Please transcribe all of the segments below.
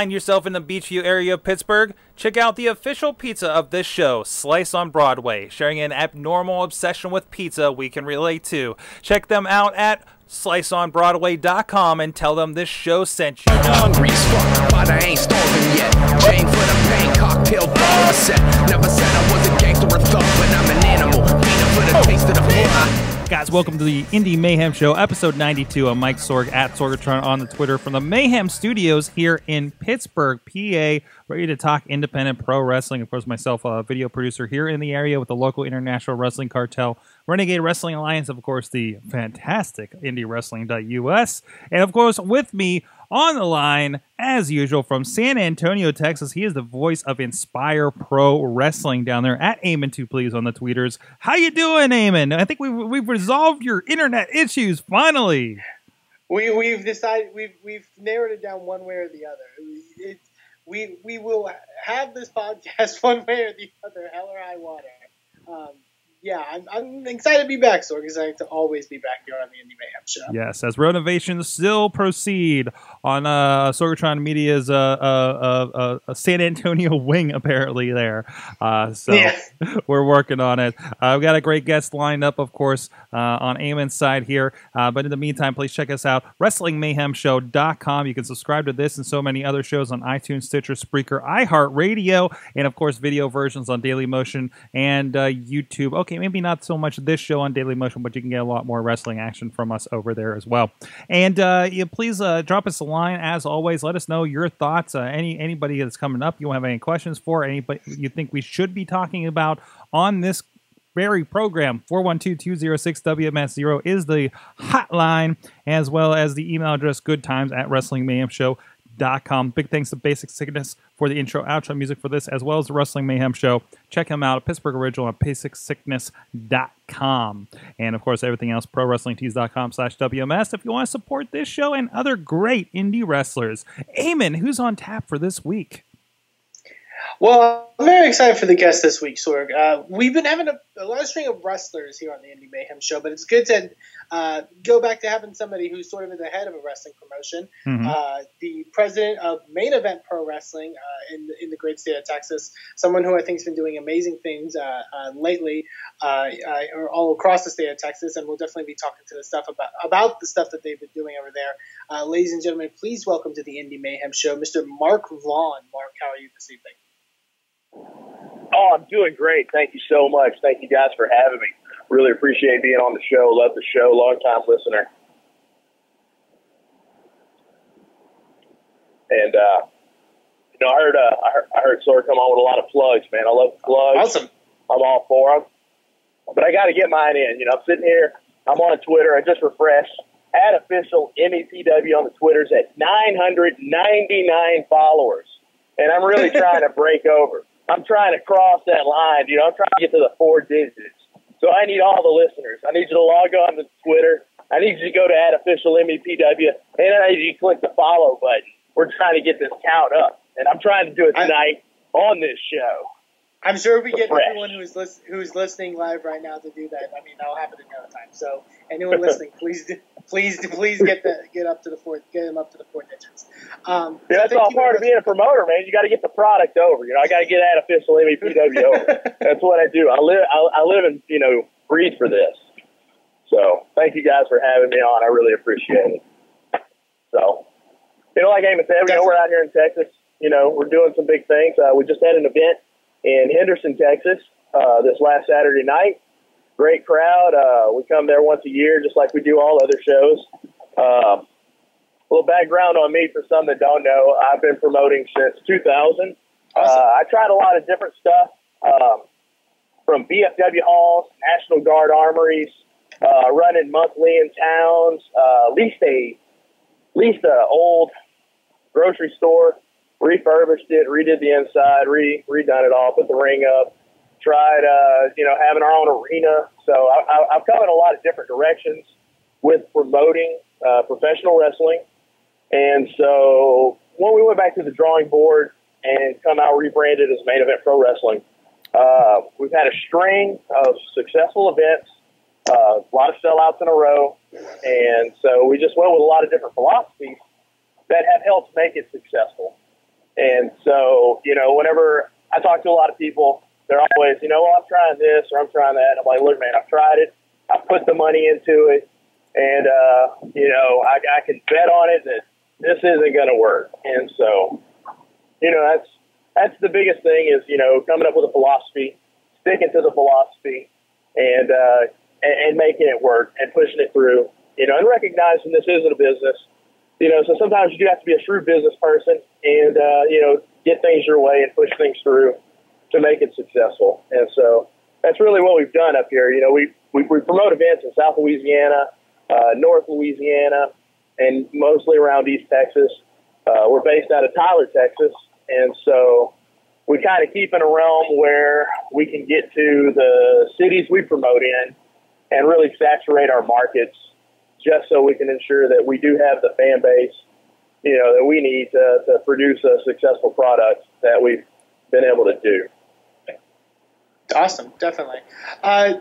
Find yourself in the Beechview area of Pittsburgh? Check out the official pizza of this show, Slice on Broadway, sharing an abnormal obsession with pizza we can relate to. Check them out at sliceonbroadway.com and tell them this show sent you. Hungry as fuck, but I ain't starving yet. For the pain, cocktail set. Never said Guys, welcome to the Indy Mayhem Show, episode 92. I'm Mike Sorg at Sorgatron on the Twitter from the Mayhem Studios here in Pittsburgh, PA, ready to talk independent pro wrestling. Of course, myself, a video producer here in the area with the local international wrestling cartel, Renegade Wrestling Alliance, of course, the fantastic IndieWrestling.us, and of course, with me on the line, as usual, from San Antonio, Texas, he is the voice of Inspire Pro Wrestling down there at Eamon Two Please on the tweeters. How you doing, Eamon? I think we've we've resolved your internet issues finally. We we've decided we've we've narrowed it down one way or the other. It, we we will have this podcast one way or the other, hell or high water. Um, yeah, I'm, I'm excited to be back, so excited to always be back here on the Indy Mayhem show. Yes, as renovations still proceed on uh, Sorgatron Media's uh, uh, uh, uh, San Antonio wing, apparently there. Uh, so Yeah. we're working on it. Uh, we've got a great guest lined up, of course, uh, on Eamon's side here. Uh, but in the meantime, please check us out, WrestlingMayhemShow.com. You can subscribe to this and so many other shows on iTunes, Stitcher, Spreaker, iHeartRadio, and of course, video versions on Daily Motion and uh, YouTube. Okay, maybe not so much this show on Daily Motion, but you can get a lot more wrestling action from us over there as well. And uh, yeah, please uh, drop us a line as always. Let us know your thoughts. Uh, any anybody that's coming up, you have any questions for anybody you think we should be talking about on this very program 412-206-WMS0 is the hotline as well as the email address good times at wrestlingmayhemshow.com big thanks to basic sickness for the intro outro music for this as well as the wrestling mayhem show. Check him out at pittsburgh original at basicsickness.com and of course everything else pro wrestling tees.com slash wms if you want to support this show and other great indie wrestlers Eamon, who's on tap for this week? Well, I'm very excited for the guest this week, Sorg. Uh, we've been having a, a of string of wrestlers here on the Indy Mayhem show, but it's good to uh, go back to having somebody who's sort of at the head of a wrestling promotion. Mhm. Uh, the president of Main Event Pro Wrestling uh, in, the, in the great state of Texas, someone who I think has been doing amazing things uh, uh, lately uh, uh, or all across the state of Texas, and we'll definitely be talking to the stuff about, about the stuff that they've been doing over there. Uh, ladies and gentlemen, please welcome to the Indy Mayhem show, Mr. Mark Vaughn. Mark, how are you this evening? Oh, I'm doing great. Thank you so much. Thank you guys for having me. Really appreciate being on the show. Love the show. Long time listener. And uh, you know, I heard uh, I heard, I heard Sorg come on with a lot of plugs. Man, I love plugs. Awesome. I'm all for them. But I got to get mine in. You know, I'm sitting here. I'm on Twitter. I just refreshed. At official MEPW on the Twitters at 999 followers, and I'm really trying to break over. I'm trying to cross that line. You know, I'm trying to get to the four digits. So I need all the listeners. I need you to log on to Twitter. I need you to go to at official MEPW, and I need you to click the follow button. We're trying to get this count up, and I'm trying to do it I- tonight on this show. I'm sure we get everyone who's who's listening live right now to do that, I mean, that'll happen in no time. So anyone listening, please, do, please, please get the get up to the fourth, get them up to the four digits. Um, Yeah, that's all part of being a promoter, man. You got to get the product over. You know, I got to get that official MEPW over. That's what I do. I live, I, I live and you know breathe for this. So thank you guys for having me on. I really appreciate it. So, you know, like Eamon said, you know, we're out here in Texas. You know, we're doing some big things. Uh, we just had an event in Henderson, Texas, uh, this last Saturday night. Great crowd. Uh, we come there once a year, just like we do all other shows. Um, a little background on me for some that don't know. I've been promoting since 2000. Uh, I tried a lot of different stuff, um, from VFW halls, National Guard armories, uh, running monthly in towns, uh, leased a leased a old grocery store, refurbished it, redid the inside, re redone it all, put the ring up, tried uh, you know having our own arena. So I, I, I've come in a lot of different directions with promoting uh, professional wrestling. And so when we went back to the drawing board and come out rebranded as Main Event Pro Wrestling, uh, we've had a string of successful events, uh, a lot of sellouts in a row. And so we just went with a lot of different philosophies that have helped make it successful. So, you know, whenever I talk to a lot of people, they're always, you know, well, I'm trying this or I'm trying that. And I'm like, look, man, I've tried it. I put the money into it. And, uh, you know, I, I can bet on it that this isn't going to work. And so, you know, that's, that's the biggest thing is, you know, coming up with a philosophy, sticking to the philosophy and, uh, and, and making it work and pushing it through, you know, and recognizing this isn't a business. You know, so sometimes you do have to be a shrewd business person and, uh, you know, get things your way and push things through to make it successful. And so that's really what we've done up here. You know, we, we, we promote events in South Louisiana, uh, North Louisiana, and mostly around East Texas. Uh, we're based out of Tyler, Texas. And so we kind of keep in a realm where we can get to the cities we promote in and really saturate our markets just so we can ensure that we do have the fan base, you know, that we need to, to produce a successful product that we've been able to do. Awesome, definitely. Uh,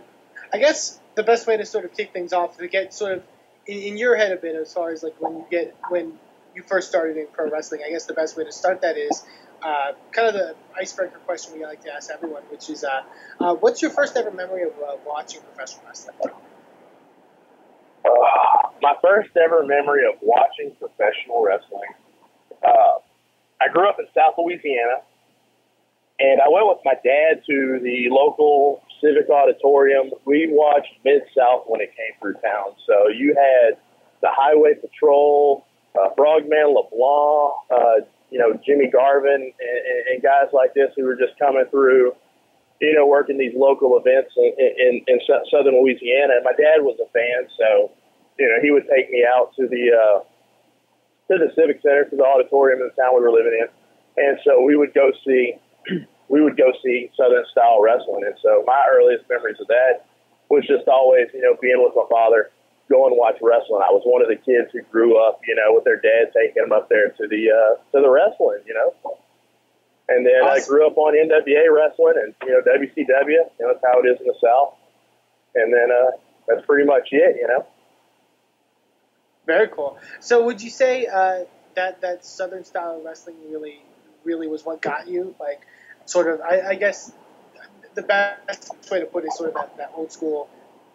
I guess the best way to sort of kick things off to get sort of in, in, your head a bit as far as like when you get when you first started in pro wrestling. I guess the best way to start that is uh, kind of the icebreaker question we like to ask everyone, which is, uh, uh, what's your first ever memory of uh, watching professional wrestling? My first ever memory of watching professional wrestling. Uh, I grew up in South Louisiana, and I went with my dad to the local civic auditorium. We watched Mid South when it came through town. So you had the Highway Patrol, uh, Frogman LeBlanc, uh, you know, Jimmy Garvin and, and guys like this who were just coming through, you know, working these local events in, in, in southern Louisiana. And my dad was a fan, so, you know, he would take me out to the, uh, to the Civic Center, to the auditorium in the town we were living in. And so we would go see, we would go see Southern style wrestling. And so my earliest memories of that was just always, you know, being with my father, go and watch wrestling. I was one of the kids who grew up, you know, with their dad taking them up there to the uh, to the wrestling, you know. And then awesome. I grew up on NWA wrestling and you know WCW. You know, that's how it is in the South. And then uh, that's pretty much it, you know. Very cool. So, would you say uh, that that Southern style wrestling really, really was what got you? Like, sort of, I, I guess the best way to put it, sort of that, that old school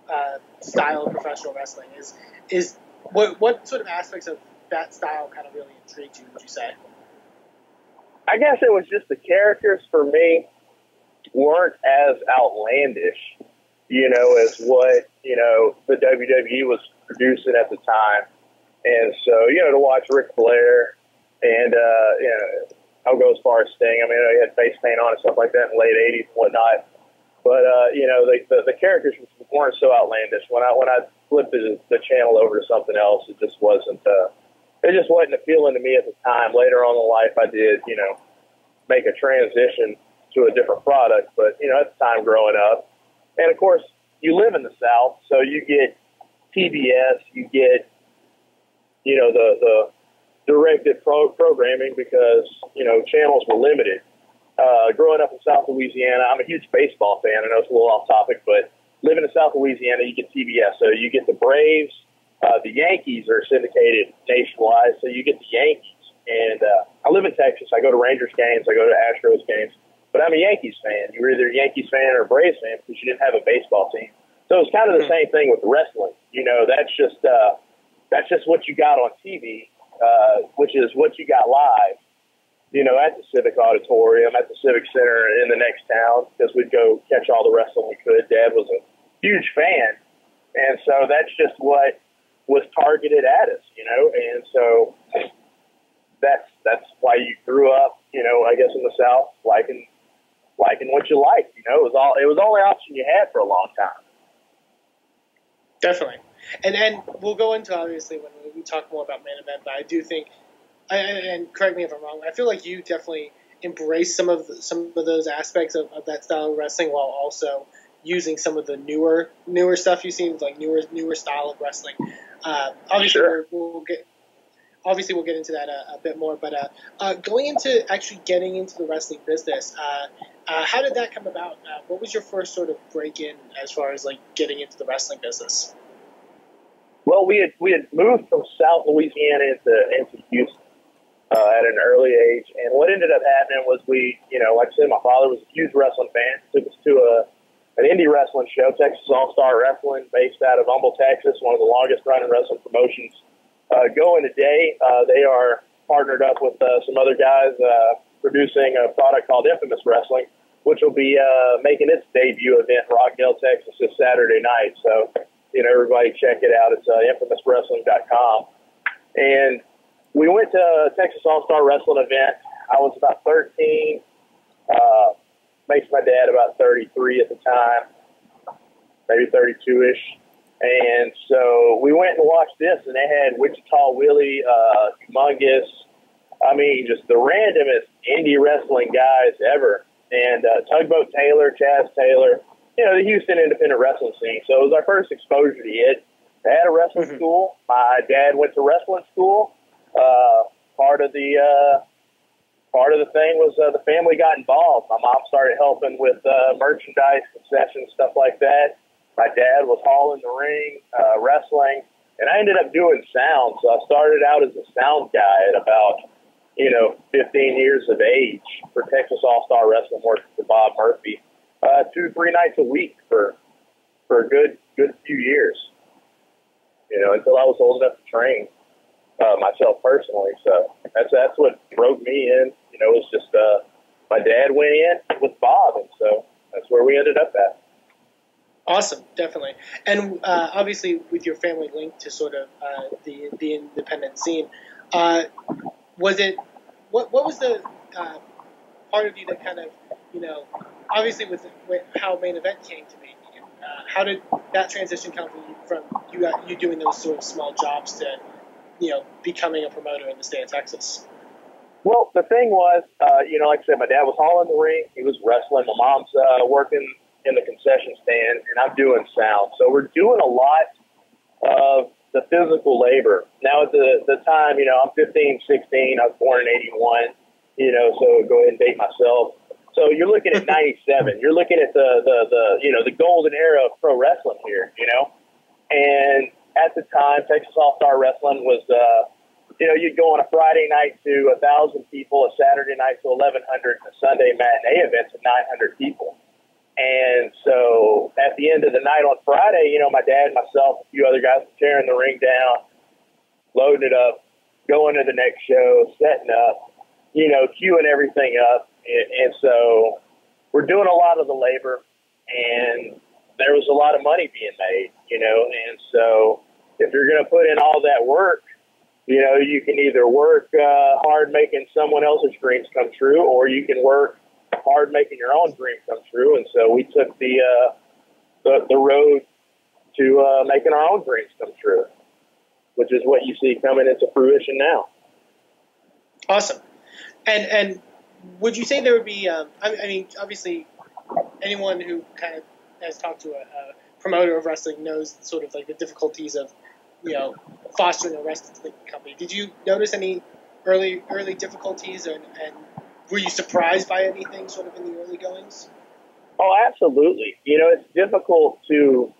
uh, style of professional wrestling is is what what sort of aspects of that style kind of really intrigued you? Would you say? I guess it was just the characters for me weren't as outlandish, you know, as what you know the WWE was producing at the time, and so you know to watch Ric Flair and uh, you know I'll go as far as Sting. I mean, he had face paint on and stuff like that in the late '80s and whatnot. But uh, you know, the, the the characters weren't so outlandish. When I when I flipped the, the channel over to something else, it just wasn't. Uh, it just wasn't appealing to me at the time. Later on in life, I did, you know, make a transition to a different product. But you know, at the time growing up, and of course, you live in the South, so you get TBS, you get, you know, the the directed pro- programming because you know channels were limited uh, growing up in South Louisiana, I'm a huge baseball fan. I know it's a little off topic, but living in South Louisiana, you get TBS. So you get the Braves. Uh, the Yankees are syndicated nationwide, so you get the Yankees. And uh, I live in Texas. I go to Rangers games. I go to Astros games. But I'm a Yankees fan. You were either a Yankees fan or a Braves fan because you didn't have a baseball team. So it's kind of the same thing with wrestling. You know, that's just uh, that's just what you got on TV, uh, which is what you got live you know, at the Civic Auditorium, at the Civic Center in the next town, because we'd go catch all the wrestling we could. Dad was a huge fan, and so that's just what was targeted at us, you know, and so that's that's why you grew up, you know, I guess in the South, liking liking what you like, you know, it was all it was the only option you had for a long time. Definitely, and and we'll go into obviously when we talk more about Man main event, but I do think and correct me if I'm wrong. I feel like you definitely embrace some of the, some of those aspects of, of that style of wrestling while also using some of the newer newer stuff you see, like newer newer style of wrestling. Uh, obviously, sure. we'll get obviously we'll get into that a, a bit more. But uh, uh, going into actually getting into the wrestling business, uh, uh how did that come about? Uh, what was your first sort of break in as far as like getting into the wrestling business? Well, we had we had moved from South Louisiana into into Houston, uh, at an early age. And what ended up happening was we, you know, like I said, my father was a huge wrestling fan. Took us to a an indie wrestling show, Texas All Star Wrestling, based out of Humble, Texas, one of the longest running wrestling promotions uh, going today. Uh, they are partnered up with uh, some other guys uh, producing a product called Infamous Wrestling, which will be uh, making its debut event Rockdale, Texas, this Saturday night. So, you know, everybody check it out. It's uh, infamouswrestling.com. And we went to a Texas All Star Wrestling event. I was about 13. Uh, makes my dad about 33 at the time, maybe 32 ish. And so we went and watched this, and they had Wichita Willie, uh, humongous. I mean, just the randomest indie wrestling guys ever. And uh, Tugboat Taylor, Chaz Taylor, you know, the Houston independent wrestling scene. So it was our first exposure to it. They had a wrestling mm-hmm. school. My dad went to wrestling school. Uh, part of the uh, part of the thing was uh, the family got involved. My mom started helping with uh, merchandise, concessions, stuff like that. My dad was hauling the ring, uh, wrestling, and I ended up doing sound. So I started out as a sound guy at about, you know, 15 years of age for Texas All Star Wrestling, working for Bob Murphy, uh, two three nights a week for for a good good few years. You know, until I was old enough to train uh, myself personally. So that's that's what broke me in. You know, it was just uh, my dad went in with Bob, and so that's where we ended up at. Awesome, definitely, and uh, obviously with your family linked to sort of uh, the the independent scene, uh, was it what what was the uh, part of you that kind of you know obviously with, with how main event came to be, uh, how did that transition come from you, from you you doing those sort of small jobs to you know, becoming a promoter in the state of Texas? Well, the thing was, uh, you know, like I said, my dad was hauling the ring. He was wrestling. My mom's uh, working in the concession stand, and I'm doing sound. So we're doing a lot of the physical labor. Now, at the, the time, you know, I'm 15, 16. I was born in 81, you know, so go ahead and date myself. So you're looking at 97. You're looking at the, the, the, you know, the golden era of pro wrestling here, you know? And at the time, Texas All Star Wrestling was, uh, you know, you'd go on a Friday night to a thousand people, a Saturday night to 1,100, and a Sunday matinee event to 900 people. And so at the end of the night on Friday, you know, my dad, myself, a few other guys were tearing the ring down, loading it up, going to the next show, setting up, you know, queuing everything up. And, so we're doing a lot of the labor. And there was a lot of money being made, you know, and so if you're going to put in all that work, you know, you can either work uh, hard making someone else's dreams come true, or you can work hard making your own dream come true. And so we took the uh, the, the road to uh, making our own dreams come true, which is what you see coming into fruition now. Awesome. And and would you say there would be? Um, I, I mean, obviously, anyone who kind of has talked to a, a promoter of wrestling knows sort of like the difficulties of you know fostering a wrestling company. Did you notice any early early difficulties, and, and were you surprised by anything sort of in the early goings? Oh, absolutely. You know, it's difficult to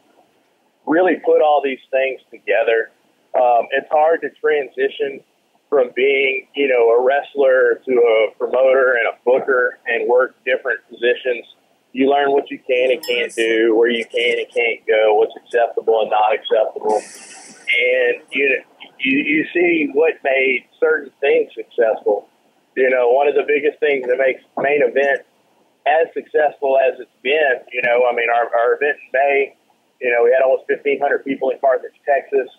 really put all these things together. Um, it's hard to transition from being, you know, a wrestler to a promoter and a booker and work different positions you learn what you can and can't do, where you can and can't go, what's acceptable and not acceptable, and you you, you see what made certain things successful. You know, one of the biggest things that makes main event as successful as it's been. You know, I mean, our, our event in May, you know, we had almost 1,500 people in Carthage, Texas.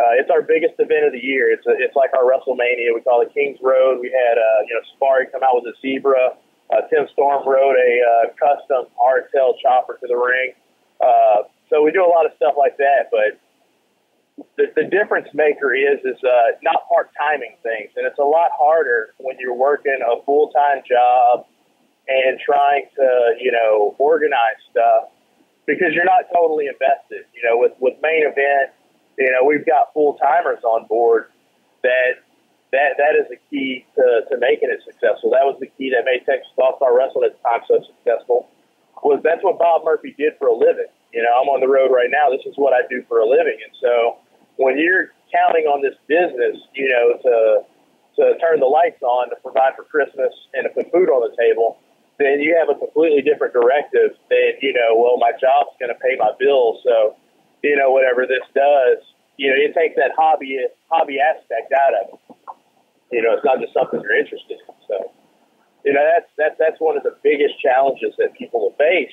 Uh, it's our biggest event of the year. It's a, it's like our WrestleMania. We call it Kings Road. We had uh, you know Safari come out with a zebra uh, Tim Storm rode a uh, custom hardtail chopper to the ring. Uh, so we do a lot of stuff like that, but the, the difference maker is is uh, not part timing things, and it's a lot harder when you're working a full time job and trying to you know organize stuff because you're not totally invested. You know, with with main event, you know we've got full timers on board that that that is the key to, to making it successful. That was the key that made Texas All Star Wrestling at the time so successful. Was that's what Bob Murphy did for a living. You know, I'm on the road right now. This is what I do for a living, and so when you're counting on this business, you know, to to turn the lights on to provide for Christmas and to put food on the table, then you have a completely different directive than, you know, well, my job's going to pay my bills. So, you know, whatever this does, you know, it takes that hobby, hobby aspect out of it. You know, it's not just something you're interested in. So, you know, that's, that's, that's one of the biggest challenges that people face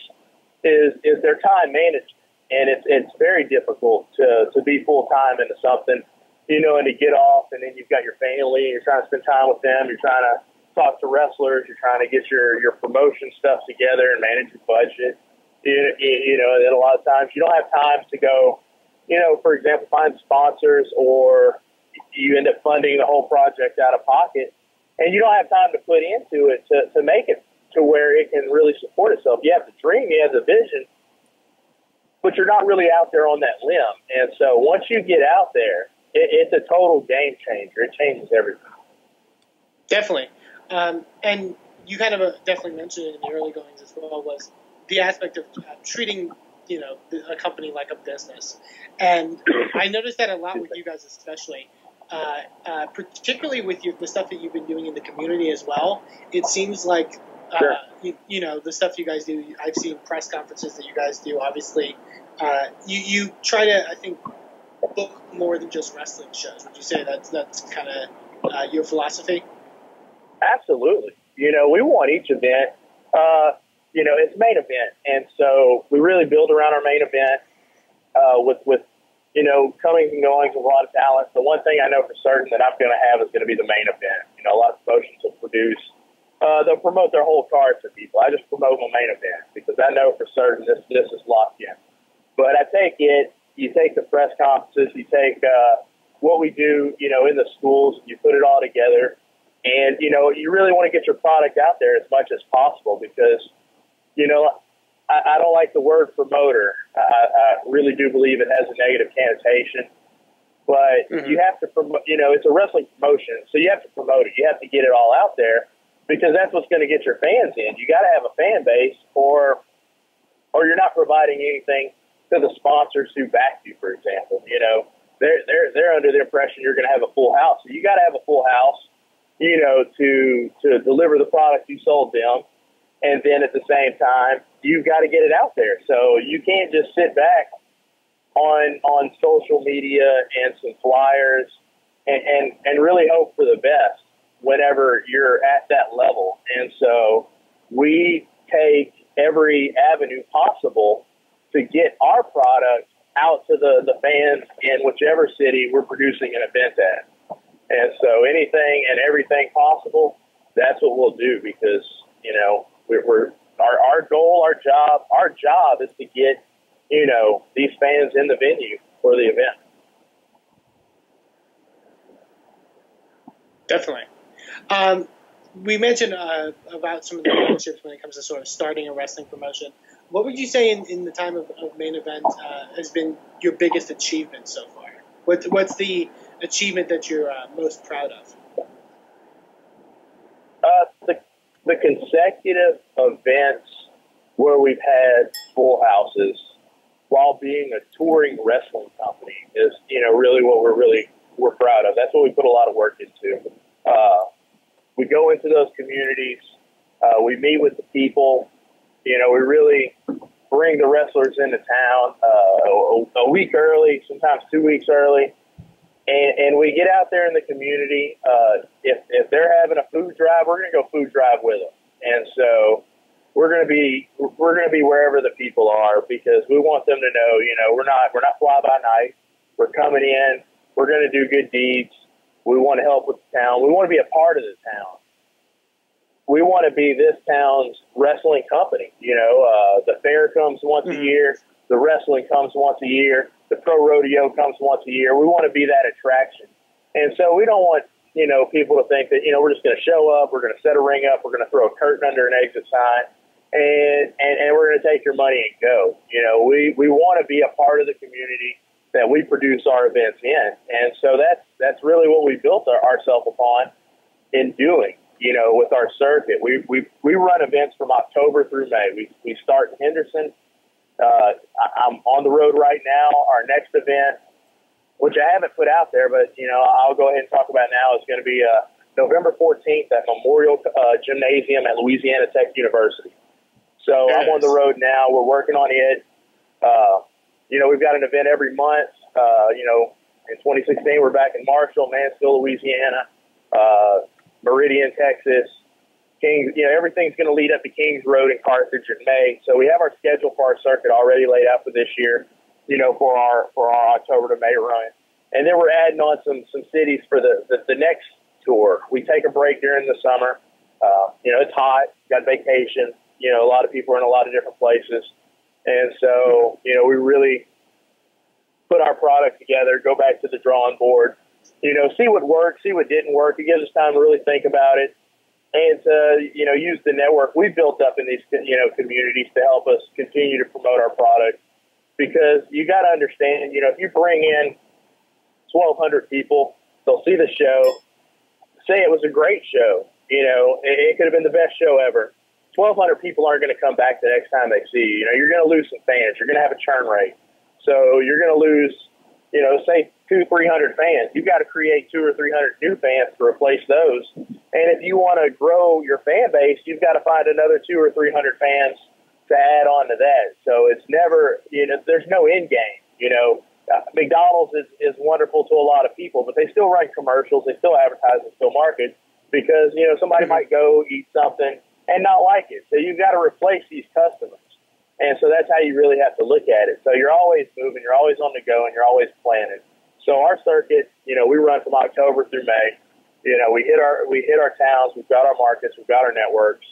is, is their time management. And it's, it's very difficult to, to be full time into something you know, and to get off, and then you've got your family, you're trying to spend time with them, you're trying to talk to wrestlers, you're trying to get your your promotion stuff together and manage your budget. You, you know, and a lot of times you don't have time to go, you know, for example, find sponsors, or you end up funding the whole project out of pocket, and you don't have time to put into it to to make it to where it can really support itself. You have the dream, you have the vision, but you're not really out there on that limb. And so once you get out there it, it's a total game changer. It changes everything. Definitely. Um, and you kind of uh, definitely mentioned it in the early goings as well was the aspect of uh, treating you know a company like a business, and I noticed that a lot with you guys, especially. Uh, uh, particularly with you, the stuff that you've been doing in the community as well, it seems like uh, sure. you, you, know the stuff you guys do. I've seen press conferences that you guys do. Obviously, uh, you you try to I think book more than just wrestling shows. Would you say that's that's kind of uh, your philosophy? Absolutely. You know, we want each event. Uh, you know, it's main event, and so we really build around our main event uh, with with you know comings and goings of a lot of talent. The one thing I know for certain that I'm going to have is going to be the main event. You know, a lot of promotions will produce. Uh, they'll promote their whole card to people. I just promote my main event because I know for certain this this is locked in. But I take it you take the press conferences, you take uh, what we do, you know, in the schools, you put it all together, and you know, you really want to get your product out there as much as possible because, you know, I, I don't like the word promoter. I, I really do believe it has a negative connotation, but mm-hmm. you have to promote. You know, it's a wrestling promotion, so you have to promote it. You have to get it all out there because that's what's going to get your fans in. You got to have a fan base, or or you're not providing anything to the sponsors who back you, for example. You know, they're they're they're under the impression you're going to have a full house. So you got to have a full house, you know, to to deliver the product you sold them, and then at the same time you've got to get it out there. So you can't just sit back on on social media and some flyers and and, and really hope for the best whenever you're at that level. And so we take every avenue possible to get our product out to the, the fans in whichever city we're producing an event at. And so anything and everything possible, that's what we'll do because, you know, we're, we're our, our goal, our job, our job is to get, you know, these fans in the venue for the event. Definitely. Um, we mentioned uh, about some of the partnerships when it comes to sort of starting a wrestling promotion. What would you say in, in the time of, of main event uh, has been your biggest achievement so far? What's what's the achievement that you're uh, most proud of? Uh, the the consecutive events where we've had full houses while being a touring wrestling company is you know really what we're really we're proud of. That's what we put a lot of work into. Uh, we go into those communities. Uh, we meet with the people. You know, we really bring the wrestlers into town uh, a, a week early, sometimes two weeks early, and, and we get out there in the community. Uh, if if they're having a food drive, we're going to go food drive with them, and so we're going to be we're going to be wherever the people are because we want them to know, you know, we're not we're not fly by night. We're coming in. We're going to do good deeds. We want to help with the town. We want to be a part of the town we want to be this town's wrestling company. You know, uh, the fair comes once mm-hmm. a year, the wrestling comes once a year, the pro rodeo comes once a year. We want to be that attraction, and so we don't want you know people to think that you know we're just going to show up, we're going to set a ring up, we're going to throw a curtain under an exit sign, and and, and we're going to take your money and go. You know, we we want to be a part of the community that we produce our events in, and so that's that's really what we built our, ourselves upon in doing you know, with our circuit. We we we run events from October through May. We we start in Henderson. Uh, I'm on the road right now. Our next event, which I haven't put out there, but you know, I'll go ahead and talk about now, is going to be uh, November 14th at Memorial uh, Gymnasium at Louisiana Tech University. So I'm on the road now. We're working on it. Uh, you know, we've got an event every month. Uh, you know, in 2016, we're back in Marshall, Mansfield, Louisiana, uh, Meridian, Texas, Kings. You know, everything's going to lead up to Kings Road in Carthage in May. So we have our schedule for our circuit already laid out for this year. You know, for our for our October to May run, and then we're adding on some some cities for the the, the next tour. We take a break during the summer. Uh, you know, it's hot. Got vacation. You know, a lot of people are in a lot of different places, and so you know, we really put our product together, go back to the drawing board, you know, see what worked, see what didn't work. It gives us time to really think about it and to, you know, use the network we've built up in these, you know, communities to help us continue to promote our product. Because you got to understand, you know, if you bring in 1,200 people, they'll see the show, say it was a great show, you know, it, it could have been the best show ever. 1,200 people aren't going to come back the next time they see you. You know, you're going to lose some fans. You're going to have a churn rate. So you're going to lose, you know, say two, three hundred fans. You've got to create two or three hundred new fans to replace those. And if you want to grow your fan base, you've got to find another two or three hundred fans to add on to that. So it's never, you know, there's no end game. You know, uh, McDonald's is, is wonderful to a lot of people, but they still run commercials, they still advertise, and still market because you know somebody might go eat something and not like it. So you've got to replace these customers. And so that's how you really have to look at it. So you're always moving, you're always on the go, and you're always planning. So our circuit, you know, we run from October through May. You know, we hit our we hit our towns, we've got our markets, we've got our networks,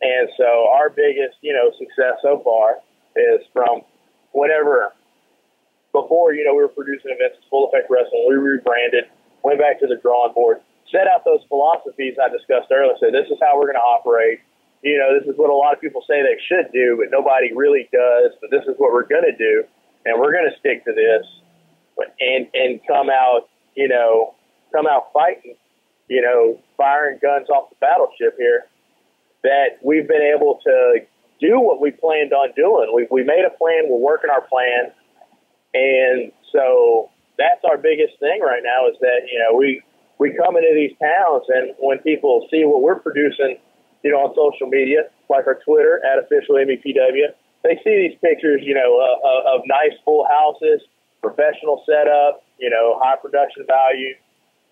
and so our biggest, you know, success so far is from whenever before, you know, we were producing events Full Effect Wrestling, we rebranded, went back to the drawing board, set out those philosophies I discussed earlier. So this is how we're going to operate you know, this is what a lot of people say they should do, but nobody really does. But this is what we're going to do, and we're going to stick to this, and and come out, you know, come out fighting, you know, firing guns off the battleship here. That we've been able to do what we planned on doing. We we made a plan. We're working our plan, and so that's our biggest thing right now is that you know we we come into these towns, and when people see what we're producing you know, on social media, like our Twitter at official MEPW. They see these pictures, you know, uh, of nice full houses, professional setup, you know, high production value,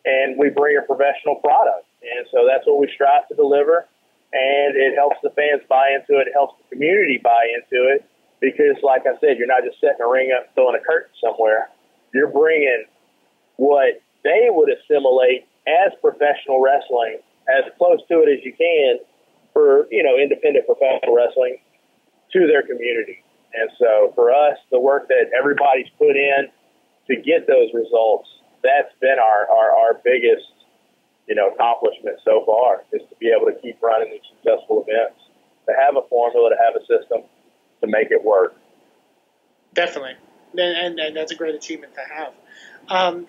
and we bring a professional product. And so that's what we strive to deliver. And it helps the fans buy into it. It helps the community buy into it because, like I said, you're not just setting a ring up, throwing a curtain somewhere. You're bringing what they would assimilate as professional wrestling as close to it as you can for you know independent professional wrestling to their community. And so for us, the work that everybody's put in to get those results, that's been our, our, our biggest, you know, accomplishment so far is to be able to keep running these successful events, to have a formula, to have a system, to make it work. Definitely. And, and, and that's a great achievement to have. Um,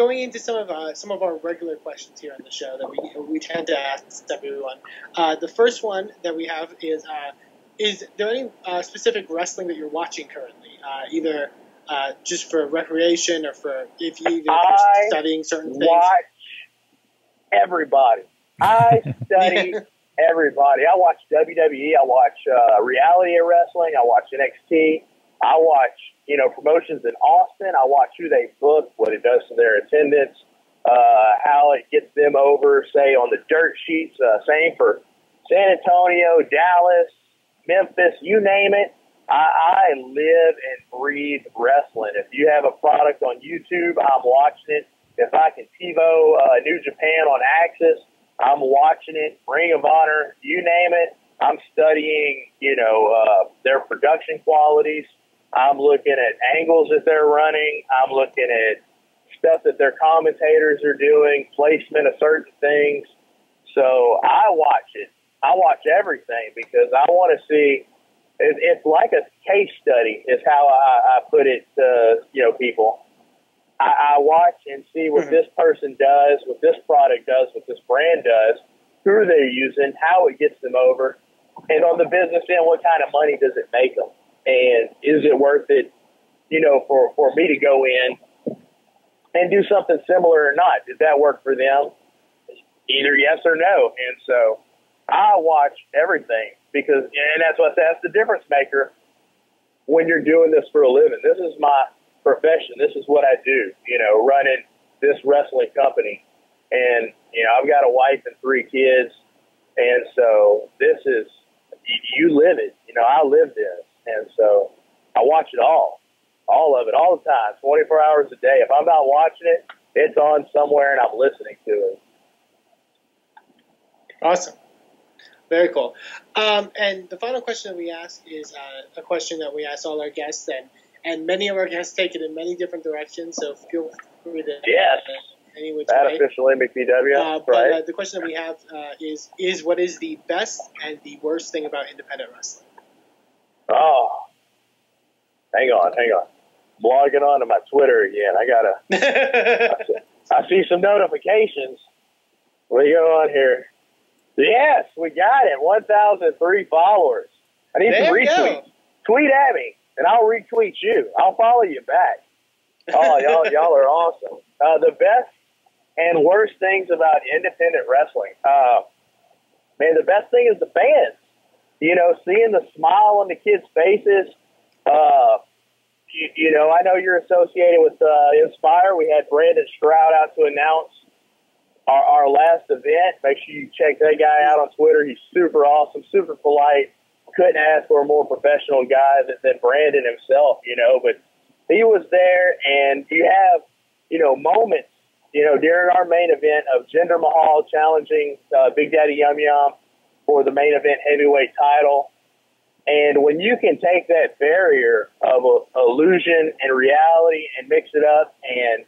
going into some of uh, some of our regular questions here on the show that we we tend to ask everyone. Uh, the first one that we have is: uh, Is there any uh, specific wrestling that you're watching currently, uh, either uh, just for recreation or for if you are studying certain things? Watch everybody. I study everybody. I watch WWE. I watch uh, reality wrestling. I watch NXT. I watch you know, promotions in Austin. I watch who they book, what it does to their attendance, uh, how it gets them over, say, on the dirt sheets. Uh, same for San Antonio, Dallas, Memphis, you name it. I, I live and breathe wrestling. If you have a product on YouTube, I'm watching it. If I can TiVo uh, New Japan on AXS, I'm watching it. Ring of Honor, you name it. I'm studying, you know, uh, their production qualities. I'm looking at angles that they're running. I'm looking at stuff that their commentators are doing, placement of certain things. So I watch it. I watch everything because I want to see. It's like a case study, is how I, I put it to you know people. I, I watch and see what mm-hmm. this person does, what this product does, what this brand does, who they're using, how it gets them over, and on the business end, what kind of money does it make them? and is it worth it, you know, for, for me to go in and do something similar or not? Did that work for them? either yes or no. And so I watch everything because, and that's what that's the difference maker when you're doing this for a living. This is my profession. This is what I do, you know, running this wrestling company. And, you know, I've got a wife and three kids. And so this is, you live it. You know, I live this. And so I watch it all, all of it, all the time, 24 hours a day. If I'm not watching it, it's on somewhere and I'm listening to it. Awesome. Very cool. Um, and the final question that we ask is uh, a question that we ask all our guests, and, and many of our guests take it in many different directions. So feel free to yes. any which that way. official MPW, Uh, but right? uh, the question that we have uh, is is what is the best and the worst thing about independent wrestling? oh, hang on, hang on. Logging on to my Twitter again. I gotta. I see some notifications. What are you going on here? Yes, we got it. 1,003 followers. I need There some retweets. Tweet at me, and I'll retweet you. I'll follow you back. Oh, y'all, y'all are awesome. Uh, the best and worst things about independent wrestling. Uh, man, the best thing is the fans. You know, seeing the smile on the kids' faces. Uh, you, you know, I know you're associated with uh, Inspire. We had Brandon Stroud out to announce our, our last event. Make sure you check that guy out on Twitter. He's super awesome, super polite. Couldn't ask for a more professional guy than, than Brandon himself, you know. But he was there, and you have, you know, moments, you know, during our main event of Jinder Mahal challenging uh, Big Daddy Yum Yum for the main event heavyweight title. And when you can take that barrier of illusion and reality and mix it up, and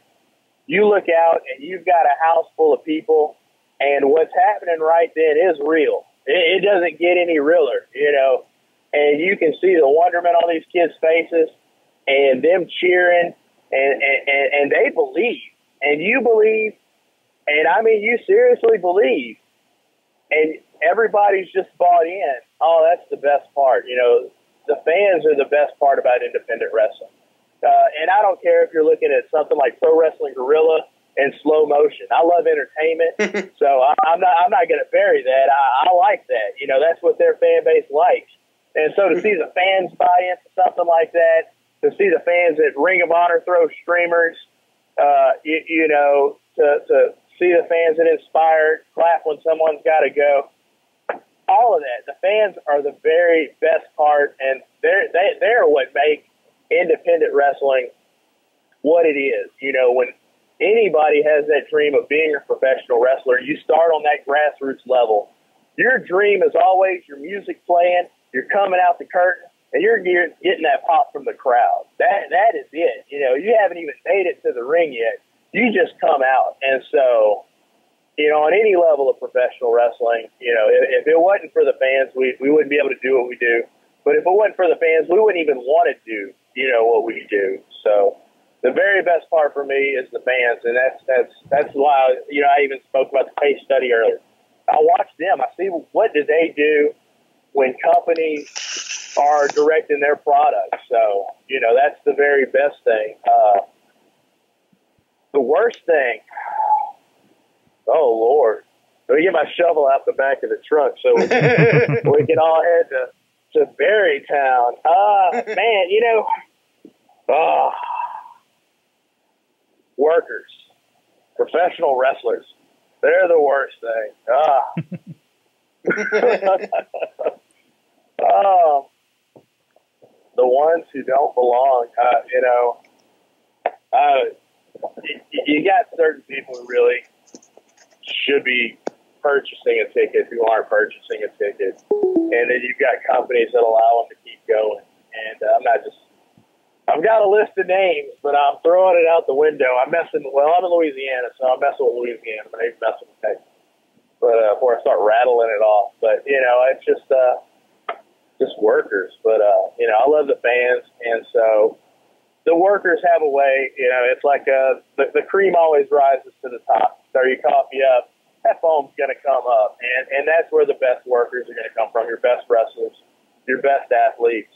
you look out and you've got a house full of people, and what's happening right then is real. It, it doesn't get any realer, you know. And you can see the wonderment on these kids' faces, and them cheering, and and, and they believe, and you believe, and I mean you seriously believe, and everybody's just bought in. Oh, that's the best part. You know, the fans are the best part about independent wrestling. Uh, and I don't care if you're looking at something like Pro Wrestling Guerrilla in slow motion. I love entertainment, so I, I'm not I'm not going to bury that. I, I like that. You know, that's what their fan base likes. And so to see the fans buy into something like that, to see the fans at Ring of Honor throw streamers, uh, you, you know, to, to see the fans that inspired clap when someone's got to go. All of that, the fans are the very best part, and they're they, they're what make independent wrestling what it is. You know, when anybody has that dream of being a professional wrestler, you start on that grassroots level. Your dream is always your music playing, you're coming out the curtain, and you're getting that pop from the crowd. That that is it. You know, you haven't even made it to the ring yet. You just come out, and so you know, on any level of professional wrestling, you know, if, if it wasn't for the fans, we we wouldn't be able to do what we do. But if it wasn't for the fans, we wouldn't even want to do, you know, what we do. So the very best part for me is the fans, and that's that's that's why you know I even spoke about the case study earlier. I watch them. I see what do they do when companies are directing their products. So you know that's the very best thing. Uh, the worst thing, oh Lord, let me get my shovel out the back of the truck so we, we can all head to to Berrytown. Ah, man, you know, ah, workers, professional wrestlers, they're the worst thing. Ah. um, the ones who don't belong, uh, you know, uh, you, you got certain people who really should be purchasing a ticket who aren't purchasing a ticket, and then you've got companies that allow them to keep going. And uh, I'm not just. I've got a list of names, but I'm throwing it out the window. I'm messing. Well, I'm in Louisiana, so I'm messing with Louisiana, I'm messing with Texas. But uh, before I start rattling it off, but you know, it's just uh, just workers. But uh, you know, I love the fans, and so the workers have a way. You know, it's like uh, the, the cream always rises to the top. Stir your coffee up, that foam's going to come up, and and that's where the best workers are going to come from. Your best wrestlers, your best athletes.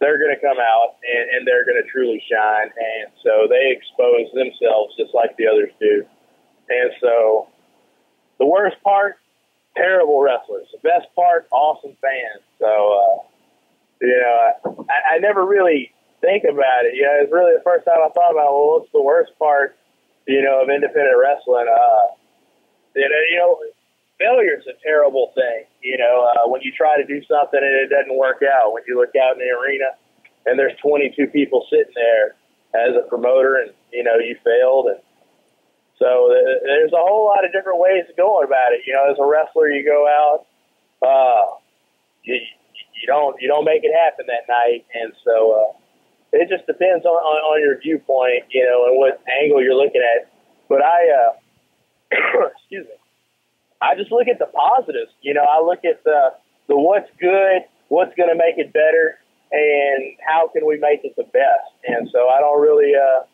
They're going to come out and, and they're going to truly shine, and so they expose themselves just like the others do. And so, the worst part, terrible wrestlers. The best part, awesome fans. So, uh, you know, I, I never really think about it. You know, it's really the first time I thought about, well, what's the worst part, you know, of independent wrestling? Uh, you know, you know, failure is a terrible thing. You know, uh, when you try to do something and it doesn't work out, when you look out in the arena and there's 22 people sitting there as a promoter and, you know, you failed and, so there's a whole lot of different ways of going about it. You know, as a wrestler, you go out, uh, you, you don't you don't make it happen that night, and so uh, it just depends on, on, on your viewpoint, you know, and what angle you're looking at. But I, uh, excuse me, I just look at the positives. You know, I look at the the what's good, what's going to make it better, and how can we make it the best. And so I don't really. Uh,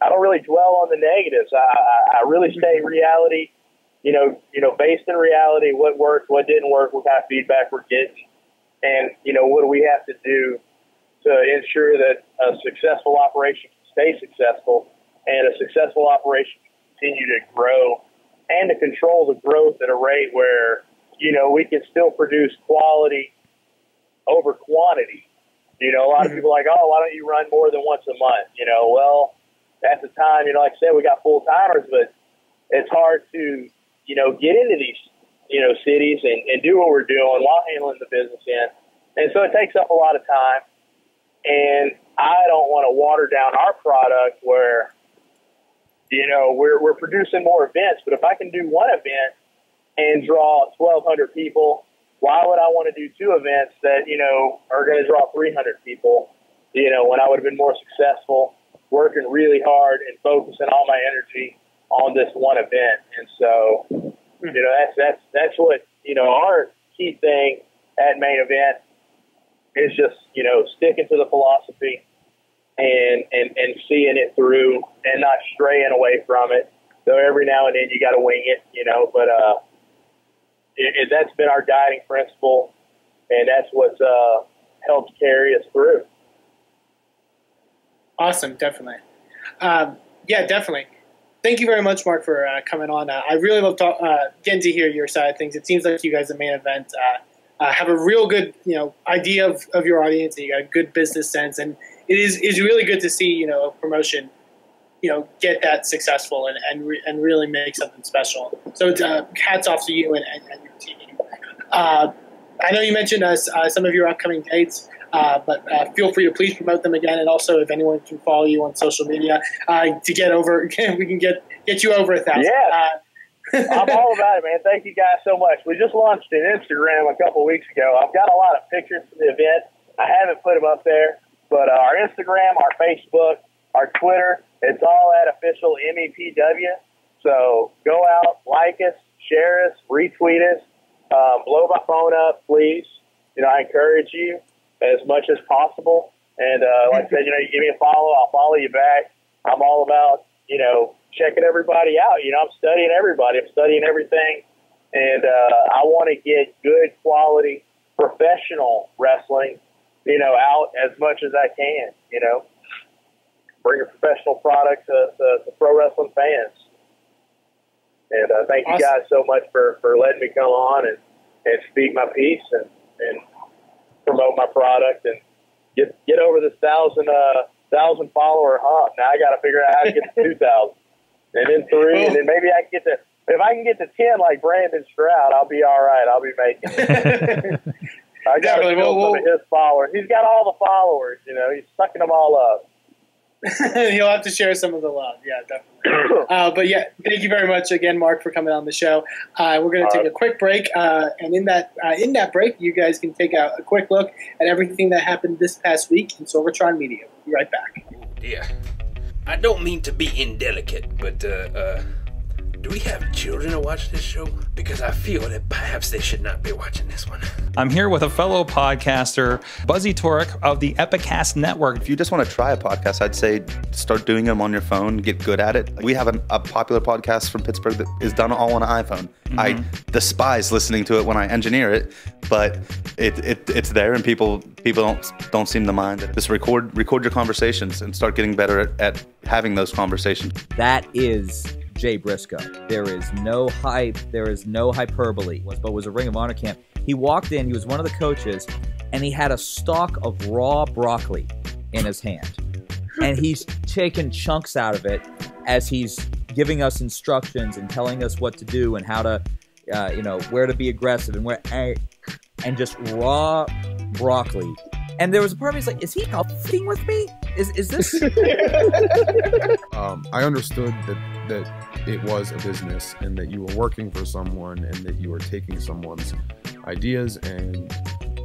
I don't really dwell on the negatives. I, I, I really stay reality, you know, you know, based in reality, what worked, what didn't work, what kind of feedback we're getting, and you know, what do we have to do to ensure that a successful operation can stay successful and a successful operation can continue to grow and to control the growth at a rate where you know we can still produce quality over quantity. You know, a lot of mm-hmm. people are like, oh, why don't you run more than once a month? You know, well at the time, you know, like I said, we got full timers, but it's hard to, you know, get into these, you know, cities and, and do what we're doing while handling the business in. And so it takes up a lot of time. And I don't want to water down our product where, you know, we're, we're producing more events, but if I can do one event and draw 1,200 people, why would I want to do two events that, you know, are going to draw 300 people, you know, when I would have been more successful working really hard and focusing all my energy on this one event. And so, hmm. you know, that's that's that's what you know our key thing at main event is just you know sticking to the philosophy and and and seeing it through and not straying away from it. So every now and then you got to wing it, you know. But uh, it, it, that's been our guiding principle, and that's what's uh, helped carry us through. Awesome, definitely. Um, yeah, definitely. Thank you very much, Mark, for uh, coming on. Uh, I really love talk, uh, getting to hear your side of things. It seems like you guys, the main event, uh, have a real good, you know, idea of, of your audience, and you got a good business sense, and it is is really good to see, you know, a promotion, you know, get that successful and and, re- and really make something special. So, uh, hats off to you and, and, and your team. I know you mentioned some of your upcoming dates. Uh, but uh, feel free to please promote them again, and also if anyone can follow you on social media uh, to get over, we can get get you over a thousand. Yeah. I'm all about it, man. Thank you guys so much. We just launched an Instagram a couple weeks ago. I've got a lot of pictures from the event. I haven't put them up there, but uh, our Instagram, our Facebook, our Twitter, it's all at official MEPW. So go out, like us, share us, retweet us, um, blow my phone up, please. You know, I encourage you as much as possible. And uh, like I said, you know, you give me a follow, I'll follow you back. I'm all about, you know, checking everybody out. You know, I'm studying everybody. I'm studying everything. And uh, I want to get good quality professional wrestling, you know, out as much as I can, you know. Bring a professional product to, to, to pro wrestling fans. And uh, thank awesome. you guys so much for, for letting me come on and, and speak my piece and, and promote my product and get get over this thousand uh thousand follower hump. Now I got to figure out how to get to two thousand, and then three, and then maybe I can get to if I can get to ten like Brandon Stroud, I'll be all right. I'll be making it. I got to well, some of his followers. He's got all the followers. You know, he's sucking them all up. He'll have to share some of the love. Yeah, definitely. Uh, but yeah, thank you very much again, Mark, for coming on the show. Uh, we're going to take a quick break, uh, and in that uh, in that break, you guys can take a, a, quick look at everything that happened this past week in Sorgatron Media. We'll be right back. Dear, I don't mean to be indelicate, but uh, uh, do we have children to watch this show? Because I feel that perhaps they should not be watching this one. I'm here with a fellow podcaster, Buzzy Turek of the Epicast Network. If you just want to try a podcast, I'd say start doing them on your phone, get good at it. We have an, a popular podcast from Pittsburgh that is done all on an iPhone. Mm-hmm. I despise listening to it when I engineer it, but it, it it's there and people people don't don't seem to mind it. Just record record your conversations and start getting better at, at having those conversations. That is Jay Briscoe. There is no hype. There is no hyperbole. But was a Ring of Honor camp. He walked in. He was one of the coaches, and he had a stalk of raw broccoli in his hand, and he's taking chunks out of it as he's giving us instructions and telling us what to do and how to, uh, you know, where to be aggressive and where, and just raw broccoli. And there was a part of me that's like, is he helping with me? Is is this? um, I understood that that it was a business and that you were working for someone and that you were taking someone's ideas and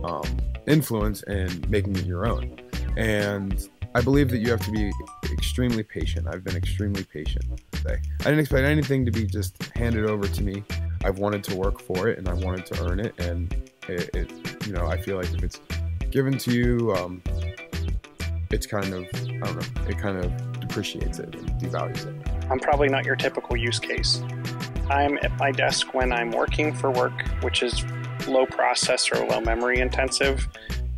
um, influence and making it your own. And I believe that you have to be extremely patient. I've been extremely patient. I didn't expect anything to be just handed over to me. I've wanted to work for it and I wanted to earn it. And it, it you know, I feel like if it's given to you, um, it's kind of, I don't know, it kind of depreciates it and devalues it. I'm probably not your typical use case. I'm at my desk when I'm working for work, which is low processor, or low memory intensive.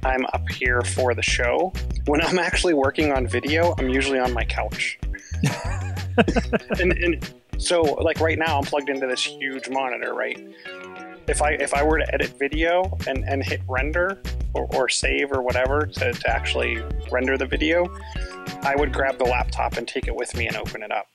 I'm up here for the show. When I'm actually working on video, I'm usually on my couch. and, and so, like right now, I'm plugged into this huge monitor, right? If I if I were to edit video and, and hit render or, or save or whatever to, to actually render the video, I would grab the laptop and take it with me and open it up.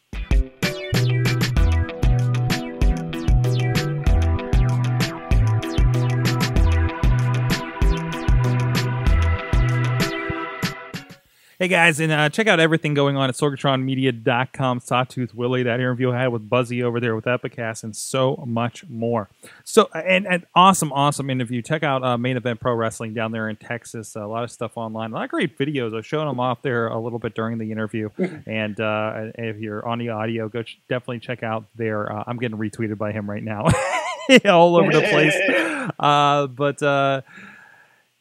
Hey guys, and uh, check out everything going on at sorgatronmedia.com. Sawtooth Willie, that interview I had with Buzzy over there with Epicast, and so much more. So, and, and awesome, awesome interview. Check out uh, Main Event Pro Wrestling down there in Texas. a lot of stuff online, a lot of great videos. I was showing them off there a little bit during the interview. and uh, if you're on the audio, go ch- definitely check out their. Uh, I'm getting retweeted by him right now, all over the place. Uh, but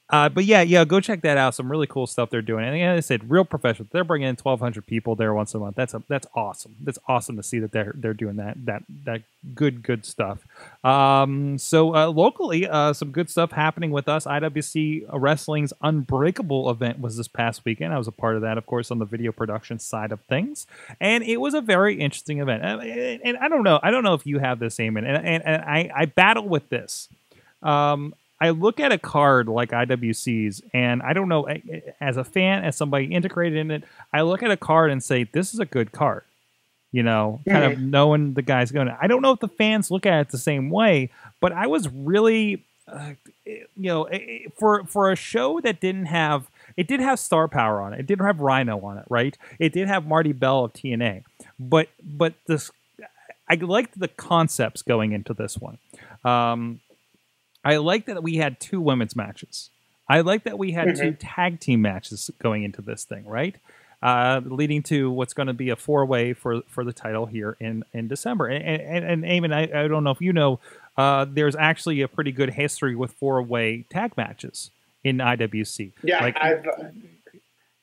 uh, but yeah, yeah, go check that out. Some really cool stuff they're doing. And like I said, real professional. They're bringing in twelve hundred people there once a month. That's a, that's awesome. That's awesome to see that they're they're doing that that that good good stuff. Um, so uh, locally, uh, some good stuff happening with us. IWC Wrestling's Unbreakable event was this past weekend. I was a part of that, of course, on the video production side of things, and it was a very interesting event. And, and I don't know, I don't know if you have this, Eamon, and and, and I I battle with this. Um, I look at a card like IWC's, and I don't know, as a fan, as somebody integrated in it, I look at a card and say, this is a good card. You know, kind of knowing the guy's going. I don't know if the fans look at it the same way, but I was really, uh, you know, for for a show that didn't have, it did have star power on it. It did have Rhino on it, right? It did have Marti Belle of TNA, but but this, I liked the concepts going into this one. Um, I like that we had two women's matches. I like that we had mm-hmm. two tag team matches going into this thing, right? Uh, leading to what's going to be a four way for for the title here in in December. And and, and Eamon, I, I don't know if you know, uh, there's actually a pretty good history with four way tag matches in IWC. Yeah, like, I've.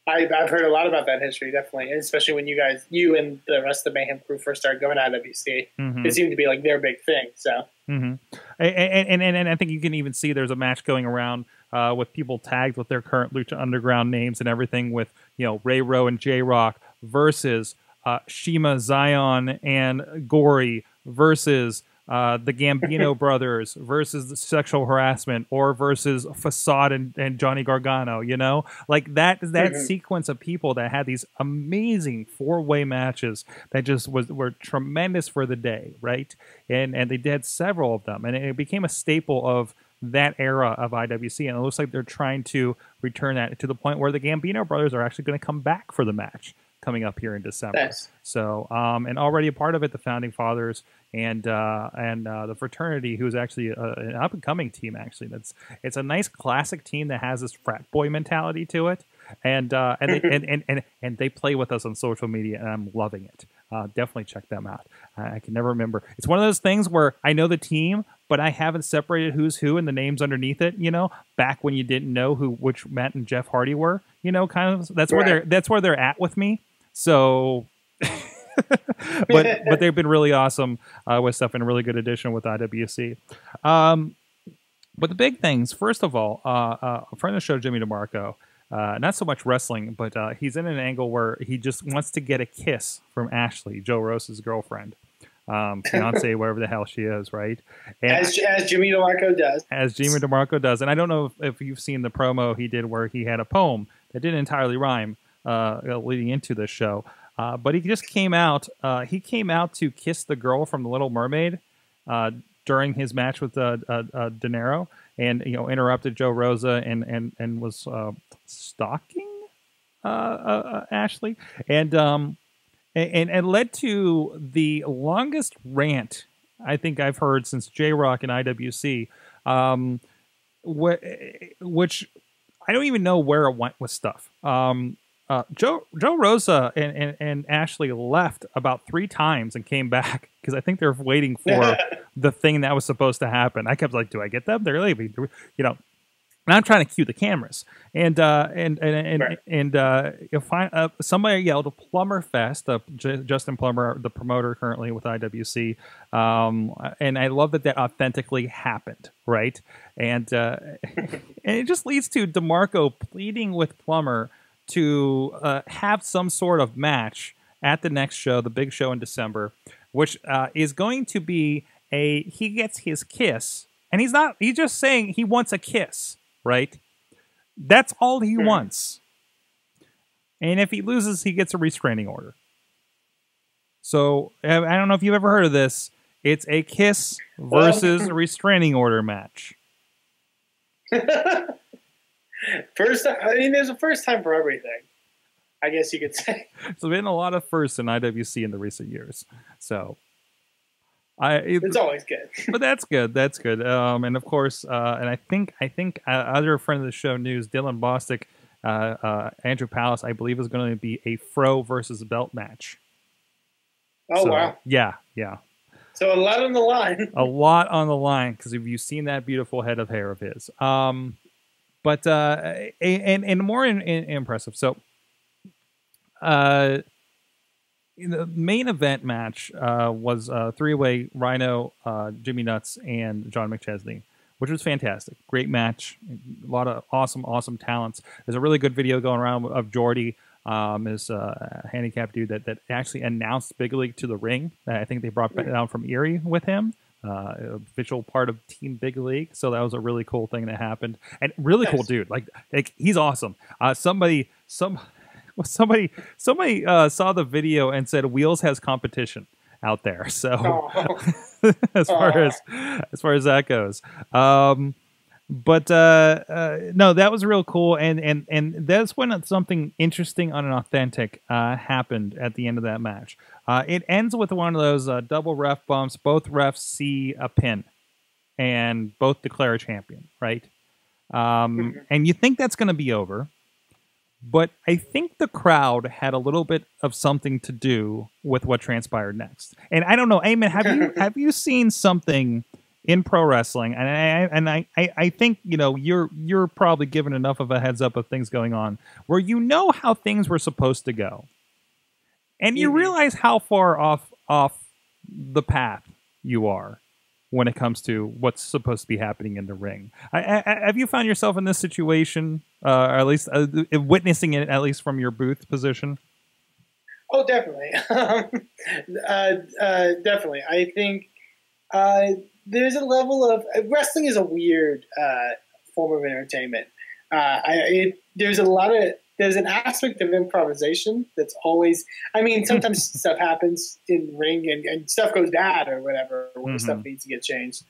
I've, I've heard a lot about that history, definitely, especially when you guys, you and the rest of the Mayhem crew first started going to IWC. Mm-hmm. It seemed to be like their big thing. So Mm-hmm. And, and, and, and, I think you can even see there's a match going around uh, with people tagged with their current Lucha Underground names and everything with, you know, Ray Rowe and J Rock versus uh, Shiima Xion and Gory versus uh, the Gambino brothers versus the sexual harassment or versus Facade and, and Johnny Gargano, you know, like that that mm-hmm. sequence of people that had these amazing four way matches that just was were tremendous for the day, right? And and they did several of them, and it became a staple of that era of IWC, and it looks like they're trying to return that to the point where the Gambino brothers are actually going to come back for the match coming up here in December. Nice. So, um, and already a part of it, the founding fathers and uh, and uh, the fraternity, who's actually a, an up and coming team. Actually, that's it's a nice classic team that has this frat boy mentality to it, and uh, and, they, and, and and and they play with us on social media, and I'm loving it. Uh, definitely check them out. I can never remember. It's one of those things where I know the team, but I haven't separated who's who and the names underneath it. You know, back when you didn't know who which Matt and Jeff Hardy were. You know, kind of that's where they're that's where they're at with me. So, but but they've been really awesome uh, with stuff and a really good addition with IWC. Um, but the big things, first of all, uh, uh, a friend of the show, Jimmy DeMarco, uh, not so much wrestling, but uh, he's in an angle where he just wants to get a kiss from Ashley, Joe Rose's girlfriend. um, fiance, wherever the hell she is, right? And As, as Jimmy DeMarco does. as Jimmy DeMarco does. And I don't know if, if you've seen the promo he did where he had a poem that didn't entirely rhyme uh, leading into this show. Uh, but he just came out. Uh, he came out to kiss the girl from The Little Mermaid uh, during his match with uh, De Niro, and you know interrupted Joe Rosa and and and was uh, stalking uh, uh, uh, Ashley, and um, and and led to the longest rant I think I've heard since J Rock and IWC, um, wh- which I don't even know where it went with stuff. Um, uh, Joe Joe Rosa and, and, and Ashley left about three times and came back because I think they're waiting for the thing that was supposed to happen. I kept like, do I get them? They're leaving, you know. And I'm trying to cue the cameras, and uh, and and and, Right. and uh, find uh, somebody yelled "Plumber Fest." Uh, J- Justin Plummer, the promoter currently with IWC, um, and I love that that authentically happened, right? And uh, and it just leads to Demarco pleading with Plummer to uh, have some sort of match at the next show, the big show in December, which uh, is going to be a he gets his kiss, and he's not he's just saying he wants a kiss, right? That's all he wants. And if he loses, he gets a restraining order. So I I don't know if you've ever heard of this. It's a kiss versus restraining order match. First, I mean, there's a first time for everything. I guess you could say. So been a lot of firsts in IWC in the recent years. So I it- It's always good. but that's good. That's good. Um, and of course, uh, and I think I think uh, other friend of the show news, Dylan Bostic, uh, uh, Andrew Palace, I believe is going to be a Fro versus belt match. Oh So, wow! Yeah, yeah, So a lot on the line. a lot on the line because have you seen that beautiful head of hair of his? Um, but uh, and and more in, in, impressive. So, uh, in the main event match uh, was a three-way Rhino, uh, Jimmy Nutts, and John McChesney, which was fantastic. Great match, a lot of awesome, awesome talents. There's a really good video going around of Jordy, um, uh, handicap dude that, that actually announced Big League to the ring. I think they brought down from Erie with him. Uh, official part of Team Big League, so that was a really cool thing that happened, and really cool dude. Like, like he's awesome. Uh, somebody, some, somebody, somebody uh, saw the video and said Wheels has competition out there. So Oh, as far Aw. as as far as that goes. Um, but uh, uh, no, that was real cool, and and and that's when something interesting and authentic uh, happened at the end of that match. Uh, it ends with one of those uh, double ref bumps. Both refs see a pin, and both declare a champion. Right, um, and you think that's going to be over, but I think the crowd had a little bit of something to do with what transpired next. And I don't know, Eamon, have you have you seen something in pro wrestling? And I and I, I, think you know you're you're probably given enough of a heads up of things going on where you know how things were supposed to go, and you Mhm. realize how far off off the path you are when it comes to what's supposed to be happening in the ring. I, I, I- have you found yourself in this situation, uh, or at least uh, witnessing it, at least from your booth position? Oh, definitely. Um, uh, uh, definitely. I think uh, there's a level of wrestling is a weird uh, form of entertainment. Uh, I, it, there's a lot of there's an aspect of improvisation that's always. I mean, sometimes stuff happens in ring and, and stuff goes bad or whatever, or Mhm. stuff needs to get changed.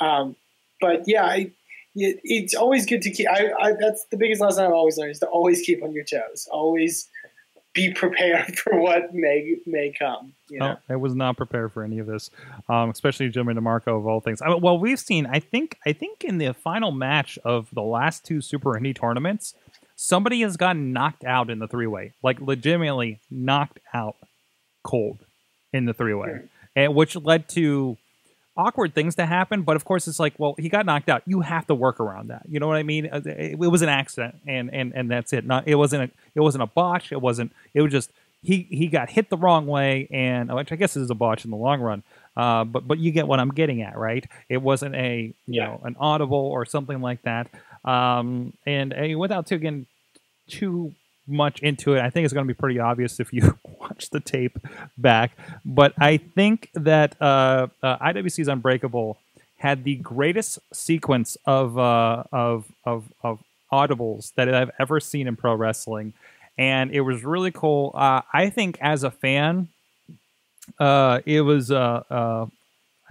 Um, but yeah, I, it, it's always good to keep. I, I that's the biggest lesson I've always learned is to always keep on your toes. Always be prepared for what may may come. You know? Oh, I was not prepared for any of this, um, especially Jimmy DeMarco of all things. I mean, well, we've seen. I think. I think in the final match of the last two Super Indie tournaments, somebody has gotten knocked out in the three way, like legitimately knocked out cold in the three way, and which led to awkward things to happen. But of course, it's like, well, he got knocked out. You have to work around that. You know what I mean? Uh, It, it was an accident, and and and that's it. Not it wasn't a it wasn't a botch. It wasn't. It was just he he got hit the wrong way, and which I guess is a botch in the long run. Uh, but but you get what I'm getting at, right? It wasn't a you Yeah. know an audible or something like that. Um, and uh, without too getting too much into it, I think it's going to be pretty obvious if you watch the tape back. But I think that uh, uh, IWC's Unbreakable had the greatest sequence of uh, of of of audibles that I've ever seen in pro wrestling, and it was really cool. Uh, I think as a fan, uh, it was. Uh, uh,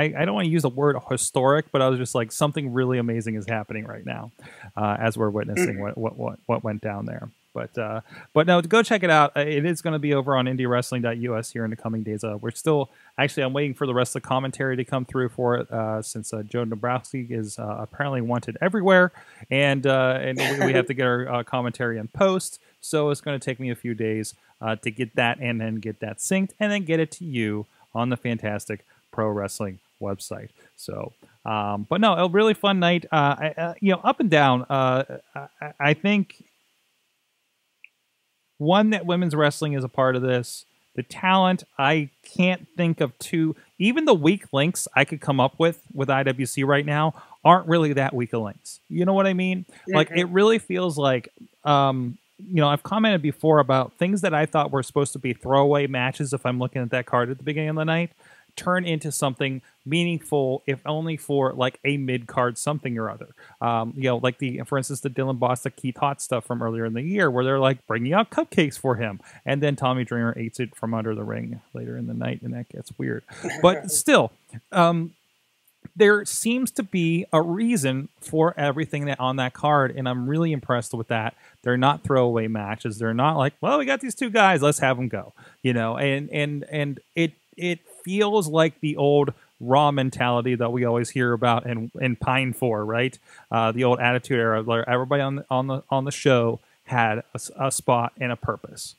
I, I don't want to use the word historic, but I was just like something really amazing is happening right now, uh, as we're witnessing what, what what what went down there. But uh, but no, go check it out. Uh, It is going to be over on IndieWrestling.us here in the coming days. Uh, we're still actually I'm waiting for the rest of the commentary to come through for it uh, since uh, Joe Dombrowski is uh, apparently wanted everywhere, and and we, we have to get our commentary in post. So it's going to take me a few days to get that and then get that synced and then get it to you on the fantastic pro wrestling website. So, um, but no, a really fun night. I, you know, up and down. I, I think one that women's wrestling is a part of this. The talent, I can't think of two. Even the weak links I could come up with with IWC right now aren't really that weak of links. You know what I mean? Like it really feels like, um, you know, I've commented before about things that I thought were supposed to be throwaway matches. If I'm looking at that card at the beginning of the night, turn into something meaningful, if only for like a mid card something or other. Um, you know, like the for instance the Dylan Bostic Keith Hot stuff from earlier in the year, where they're like bringing out cupcakes for him, and then Tommy Dreamer eats it from under the ring later in the night, and that gets weird. But still, um, there seems to be a reason for everything that on that card, and I'm really impressed with that. They're not throwaway matches. They're not like, well, we got these two guys, let's have them go. You know, and and and it it feels like the old raw mentality that we always hear about and and pine for, right? Uh, the old attitude era, where everybody on the on the on the show had a spot and a purpose,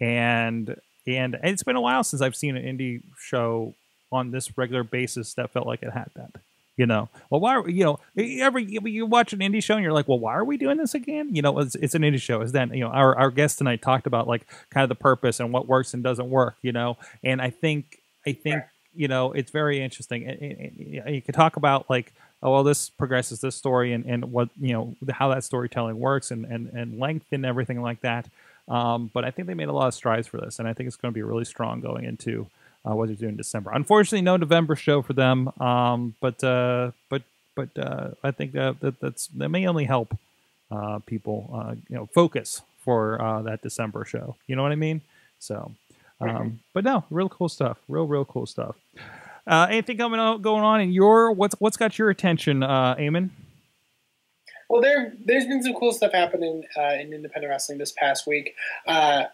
and and it's been a while since I've seen an indie show on this regular basis that felt like it had that. You know, well, why? Are, you know, you ever you, you watch an indie show and you're like, well, why are we doing this again? You know, it's, it's an indie show. Is then you know our our guest tonight talked about like kind of the purpose and what works and doesn't work. You know, and I think I think you know it's very interesting. And- and You could talk about like, oh well, this progresses this story and and what you know how that storytelling works and and and length and everything like that. Um, but I think they made a lot of strides for this, and I think it's going to be really strong going into uh, what they're doing in December. Unfortunately, no November show for them. Um, but uh, but but uh, I think that, that that's that may only help uh, people uh, you know focus for uh, that December show. You know what I mean? So, um, but no, real cool stuff. Real real cool stuff. Uh, anything coming on, going on in your what's what's got your attention, uh, Eamon? Well, there there's been some cool stuff happening uh, in independent wrestling this past week. Uh,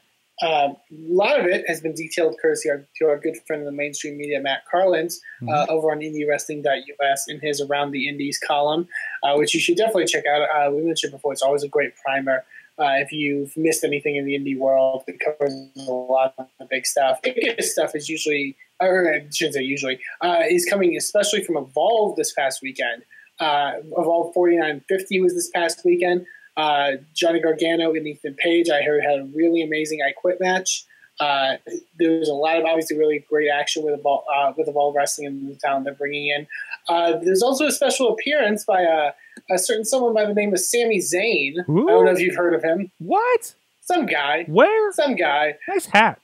uh, a lot of it has been detailed courtesy our, to our good friend in the mainstream media, Matt Carlins, uh, over on IndieWrestling.us in his Around the Indies column, uh, which you should definitely check out. Uh, we mentioned before; it's always a great primer. Uh, if you've missed anything in the indie world, it covers a lot of the big stuff. Biggest stuff is usually, or I shouldn't say usually, uh, is coming especially from Evolve this past weekend. Uh, Evolve 4950 was this past weekend. Uh, Johnny Gargano and Ethan Page, I heard, had a really amazing I Quit match. Uh, there was a lot of obviously really great action with Evolve, uh, with Evolve Wrestling and the talent they're bringing in. Uh, there's also a special appearance by a, a certain someone by the name of Sami Zayn. I don't know if you've heard of him. What? Some guy. Where? Some guy. Nice hat.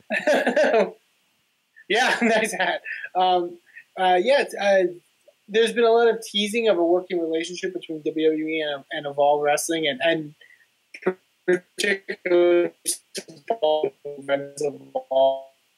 yeah, nice hat. Um, uh, yeah, uh, there's been a lot of teasing of a working relationship between WWE and, and Evolve Wrestling, and, and particularly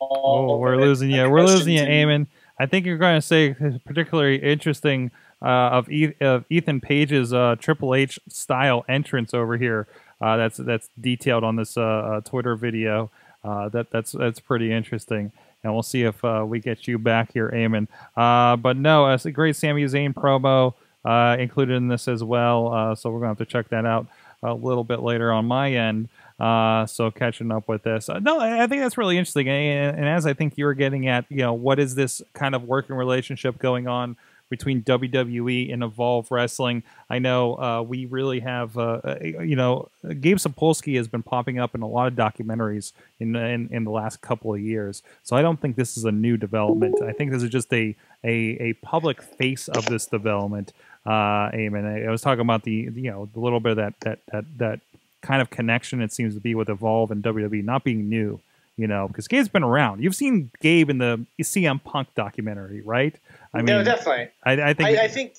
Oh, we're losing you. We're losing you, Eamon. I think you're going to say particularly interesting uh, of, e- of Ethan Page's uh, Triple H style entrance over here. Uh, that's that's detailed on this uh, uh, Twitter video. Uh, that that's that's pretty interesting, and we'll see if uh, we get you back here, Eamon. Uh, but no, it's a great Sami Zayn promo uh, included in this as well. Uh, so we're going to have to check that out a little bit later on my end. Uh, so catching up with this, uh, no, I think that's really interesting. And, and as I think you were getting at, you know, what is this kind of working relationship going on between WWE and Evolve Wrestling? I know uh, we really have, uh, uh, you know, Gabe Sapolsky has been popping up in a lot of documentaries in, in in the last couple of years. So I don't think this is a new development. I think this is just a a, a public face of this development. Uh, Eamon, I, I was talking about the you know the little bit of that that that that kind of connection it seems to be with Evolve and WWE not being new. You know, because Gabe's been around. You've seen Gabe in the CM Punk documentary, right? I mean, no, definitely. I, I think. I, I think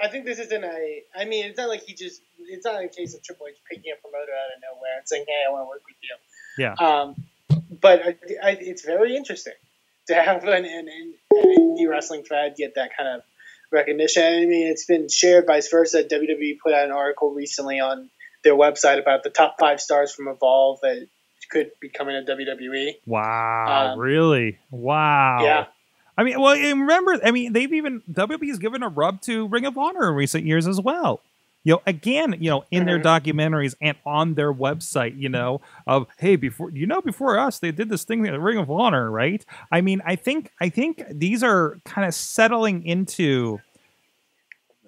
I think this isn't a. I mean, it's not like he just. It's not a case of Triple H picking a promoter out of nowhere and saying, "Hey, I want to work with you." yeah. Um, but I, I, it's very interesting to have an, an, an indie wrestling fan get that kind of recognition. I mean, it's been shared vice versa. WWE put out an article recently on their website about the top five stars from Evolve that could be coming to WWE. Wow. Um, really? Wow. Yeah. I mean, well, and remember, I mean, they've even WWE has given a rub to Ring of Honor in recent years as well. You know, again, you know, in their mm-hmm. documentaries and on their website, you know, of hey, before you know, before us, they did this thing at Ring of Honor, right? I mean, I think, I think these are kind of settling into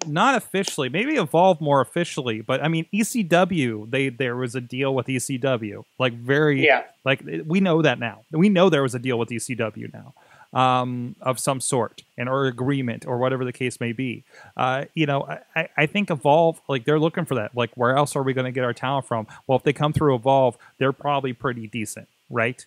not officially, maybe evolve more officially, but I mean, ECW, they there was a deal with ECW, like very, Yeah. like we know that now. We know there was a deal with ECW now um, of some sort, and or agreement, or whatever the case may be. Uh, you know, I- I, think Evolve, like they're looking for that. Like, where else are we going to get our talent from? Well, if they come through Evolve, they're probably pretty decent, right?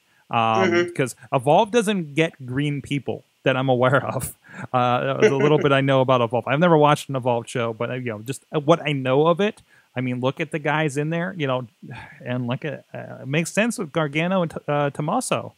Because Evolve doesn't get green people that I'm aware of. Uh, the little bit I know about Evolve, I've never watched an Evolve show, but uh, you know, just what I know of it. I mean, look at the guys in there, you know, and look at uh, it makes sense with Gargano and uh, Tommaso.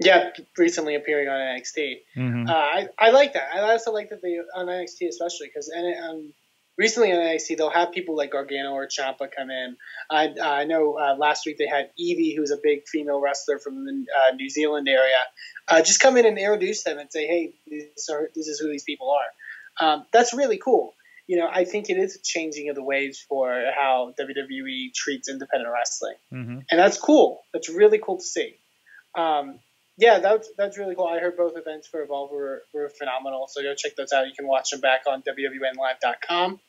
Yeah, recently appearing on NXT. Mhm. Uh, I, I like that. I also like that they on NXT especially because um, recently on NXT they'll have people like Gargano or Ciampa come in. I I know uh, last week they had Evie, who's a big female wrestler from the uh, New Zealand area, uh, just come in and introduce them and say, hey, these are this is who these people are. Um, that's really cool. You know, I think it is a changing of the waves for how WWE treats independent wrestling Mm-hmm. and that's cool. That's really cool to see. Um, yeah, that's that's really cool. I heard both events for Evolve were, were phenomenal, so go check those out. You can watch them back on WWNLive.com.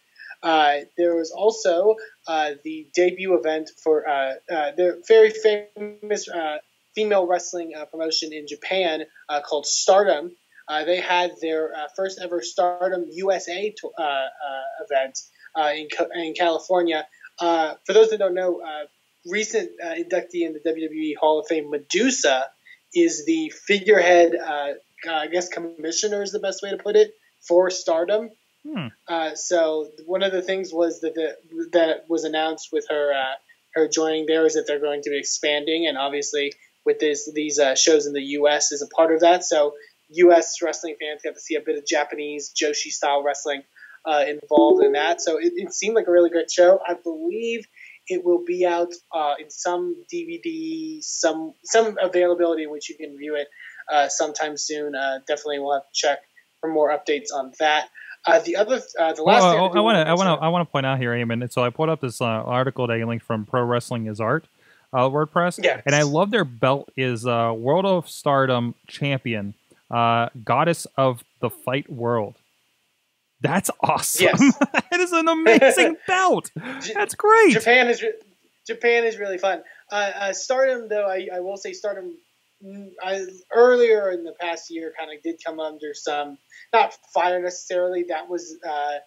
Uh, there was also uh, the debut event for uh, uh, the very famous uh, female wrestling uh, promotion in Japan called Stardom. They had their first ever Stardom USA to, event in, Ca- in California. For those that don't know, recent inductee in the WWE Hall of Fame, Medusa, is the figurehead, uh, I guess commissioner is the best way to put it, for Stardom. Hmm. Uh, so one of the things was that the, that was announced with her uh, her joining there is that they're going to be expanding, and obviously with this these uh, shows in the U.S. is a part of that. So U.S. wrestling fans got to see a bit of Japanese Joshi style wrestling uh, involved in that. So it, it seemed like a really great show. I believe it will be out uh, in some DVD, some some availability in which you can view it uh, sometime soon. Uh, definitely, we'll have to check for more updates on that. Uh, the other, uh, the last. Well, thing I I want to, I want to, I want to point out here, Eamon. So I put up this uh, article that I linked from Pro Wrestling is Art, uh, WordPress, Yes. and I love their belt is uh, World of Stardom Champion, uh, Goddess of the Fight World. That's awesome. Yes. that is an amazing belt. That's great. Japan is re- Japan is really fun. Uh, uh, Stardom, though, I, I will say Stardom. mm, I, earlier in the past year, kind of did come under some not fire necessarily. That was uh,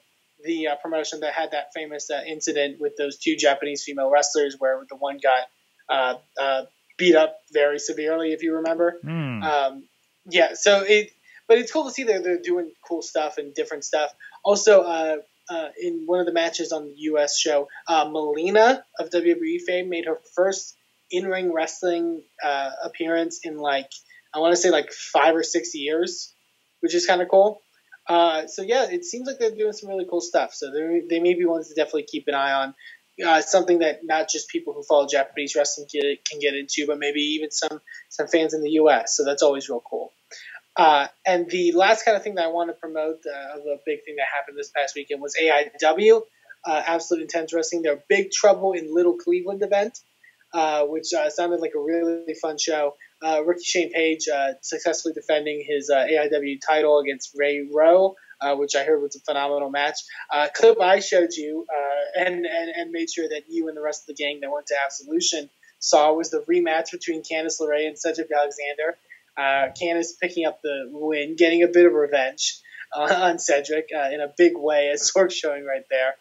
the uh, promotion that had that famous uh, incident with those two Japanese female wrestlers, where the one got uh, uh, beat up very severely, if you remember. Hmm. Um, yeah, so it, but it's cool to see that they're doing cool stuff and different stuff. Also, uh, uh, in one of the matches on the U.S. show, uh, Melina of WWE fame made her first in-ring wrestling uh, appearance in like I want to say like five or six years, which is kind of cool. Uh, so yeah, it seems like they're doing some really cool stuff. So they they may be ones to definitely keep an eye on. Uh, something that not just people who follow Japanese wrestling get, can get into, but maybe even some some fans in the U.S. So that's always real cool. Uh, and the last kind of thing that I want to promote, uh, a big thing that happened this past weekend was AIW, uh, Absolute Intense Wrestling, their Big Trouble in Little Cleveland event, uh, which uh, sounded like a really fun show. Uh, Ricky Shane Page successfully defending his AIW title against Ray Rowe, which I heard was a phenomenal match. Clip I showed you and, and, and made sure that you and the rest of the gang that went to Absolution saw was the rematch between Candice LeRae and Cedric Alexander. Uh, Candice picking up the win, getting a bit of revenge uh, on Cedric uh, in a big way, as Sorg showing right there.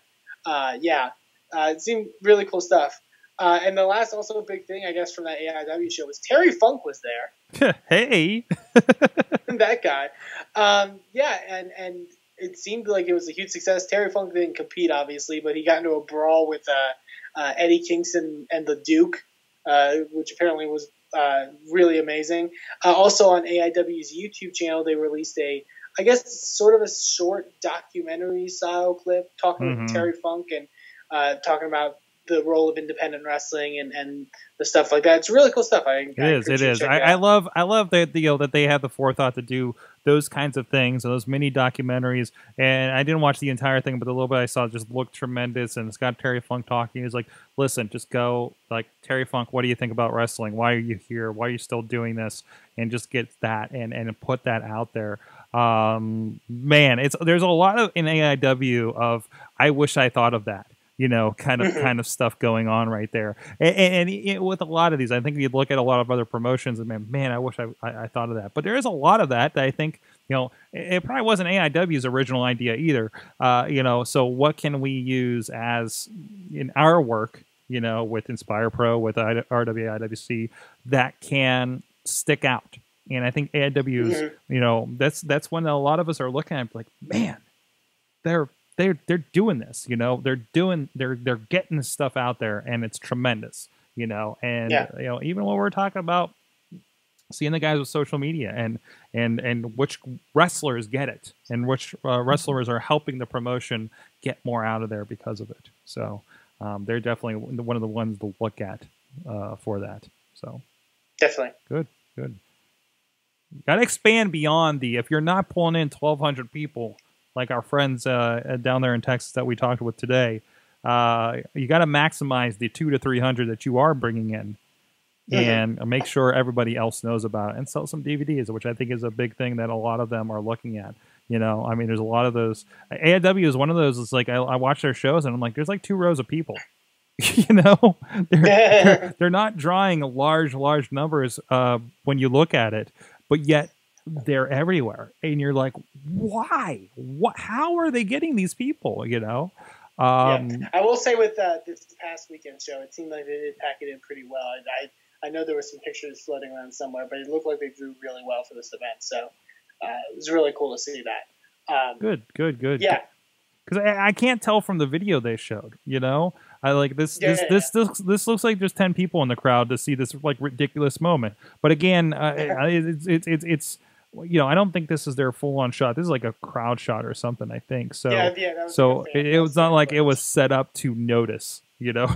Uh, yeah, uh, it seemed really cool stuff. Uh, and the last also big thing, I guess, from that AIW show was Terry Funk was there. hey, that guy. Um, yeah, and and it seemed like it was a huge success. Terry Funk didn't compete, obviously, but he got into a brawl with uh, uh, Eddie Kingston and the Duke, uh, which apparently was uh, really amazing. Uh, also on AIW's YouTube channel, they released a, I guess, sort of a short documentary style clip talking Mhm. with Terry Funk and uh, talking about the role of independent wrestling and, and the stuff like that. It's really cool stuff. I, It is. It is. I, I love. I love that you know that they have the forethought to do those kinds of things and those mini documentaries. And I didn't watch the entire thing, but the little bit I saw just looked tremendous. And it's got Terry Funk talking. He's like, "Listen, just go. Like Terry Funk, what do you think about wrestling? Why are you here? Why are you still doing this? And just get that and and put that out there." Um, man, it's there's a lot of in AIW of I wish I thought of that you know, kind of kind of stuff going on right there. And, and, and with a lot of these, I think you look at a lot of other promotions and man, man, I wish I, I, I thought of that. But there is a lot of that that I think, you know, it, probably wasn't AIW's original idea either. Uh, you know, so what can we use as in our work, you know, with Inspire Pro, with I, RWA, IWC, that can stick out. And I think AIW's, Mhm. you know, that's that's when a lot of us are looking at like, man, they're they're they're doing this you know they're doing they're they're getting this stuff out there and it's tremendous you know and Yeah. you know even when we're talking about seeing the guys with social media and and and which wrestlers get it and which uh, wrestlers are helping the promotion get more out of there because of it so um, they're definitely one of the ones to look at uh, for that so Definitely. Good, good. Got to expand beyond the. If you're not pulling in 1,200 people like our friends uh, down there in Texas that we talked with today, uh, you got to maximize the two to 300 that you are bringing in, Mhm. and make sure everybody else knows about it, and sell some DVDs, which I think is a big thing that a lot of them are looking at. You know, I mean, there's a lot of those. AIW is one of those. It's like I, I watch their shows and I'm like, there's like two rows of people. you know, they're, they're they're not drawing large large numbers uh, when you look at it, but yet they're everywhere, and you're like, why? What? How are they getting these people? You know. Um, yeah. I will say with uh, this past weekend show, it seemed like they did pack it in pretty well. I, I, I know there were some pictures floating around somewhere, but it looked like they drew really well for this event. So uh, it was really cool to see that. Um, Good, good, good. Yeah. Because I, I can't tell from the video they showed. You know, I like this. Yeah, this, yeah, this, this, this looks like there's ten people in the crowd to see this like ridiculous moment. But again, uh, it's, it's it's it's you know I don't think this is their full on shot. This is like a crowd shot or something. I think so. Yeah, yeah, so what I was it, it was not like it was set up to notice. You know.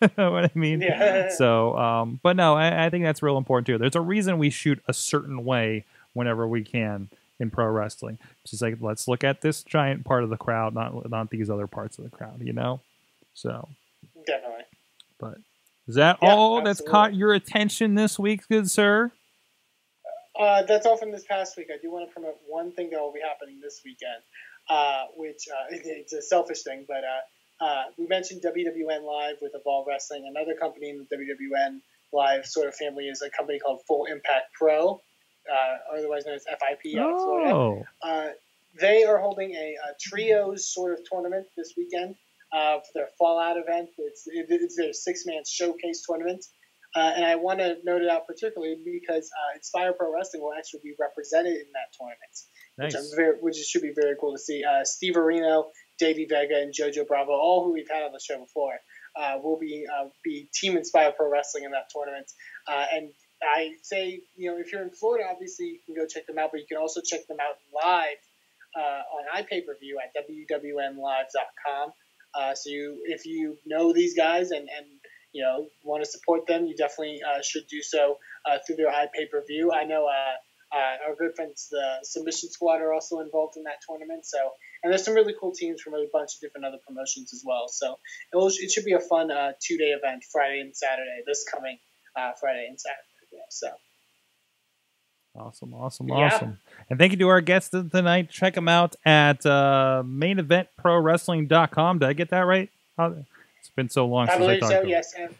what I mean? Yeah. So, um, but no, I, I think that's real important too. There's a reason we shoot a certain way whenever we can in pro wrestling. It's just like let's look at this giant part of the crowd, not not these other parts of the crowd. You know. So, Definitely. but is that Yeah, all that's caught your attention this week, good sir? Uh, that's all from this past week. I do want to promote one thing that will be happening this weekend, uh, which uh, it's a selfish thing, but uh, uh, we mentioned WWN Live with Evolve Wrestling. Another company in the WWN Live sort of family is a company called Full Impact Pro, uh, otherwise known as FIP out of Florida. Oh, Uh, they are holding a, a trios sort of tournament this weekend uh, for their Fallout event. It's, it, it's their six man showcase tournament. Uh, and I want to note it out particularly because uh, Inspire Pro Wrestling will actually be represented in that tournament, nice. which, very, which should be very cool to see. Uh, Steve Areno, Davey Vega, and JoJo Bravo, all who we've had on the show before, uh, will be uh, be Team Inspire Pro Wrestling in that tournament. Uh, and I say, you know, if you're in Florida, obviously you can go check them out, but you can also check them out live uh, on iPay-per-view at wwnlive.com. Uh, so you, if you know these guys and, and you know want to support them, you definitely uh, should do so uh, through their iPay-per-view. I know uh, uh, our good friends, the Submission Squad, are also involved in that tournament. So, and there's some really cool teams from a bunch of different other promotions as well. So it, will, it should be a fun uh, two-day event, Friday and Saturday. This coming uh, Friday and Saturday. Yeah, so. Awesome, awesome, Yeah. awesome. And thank you to our guests tonight. Check them out at uh, maineventprowrestling.com. Did I get that right? It's been so long I since I believe talked so. to. Yes, and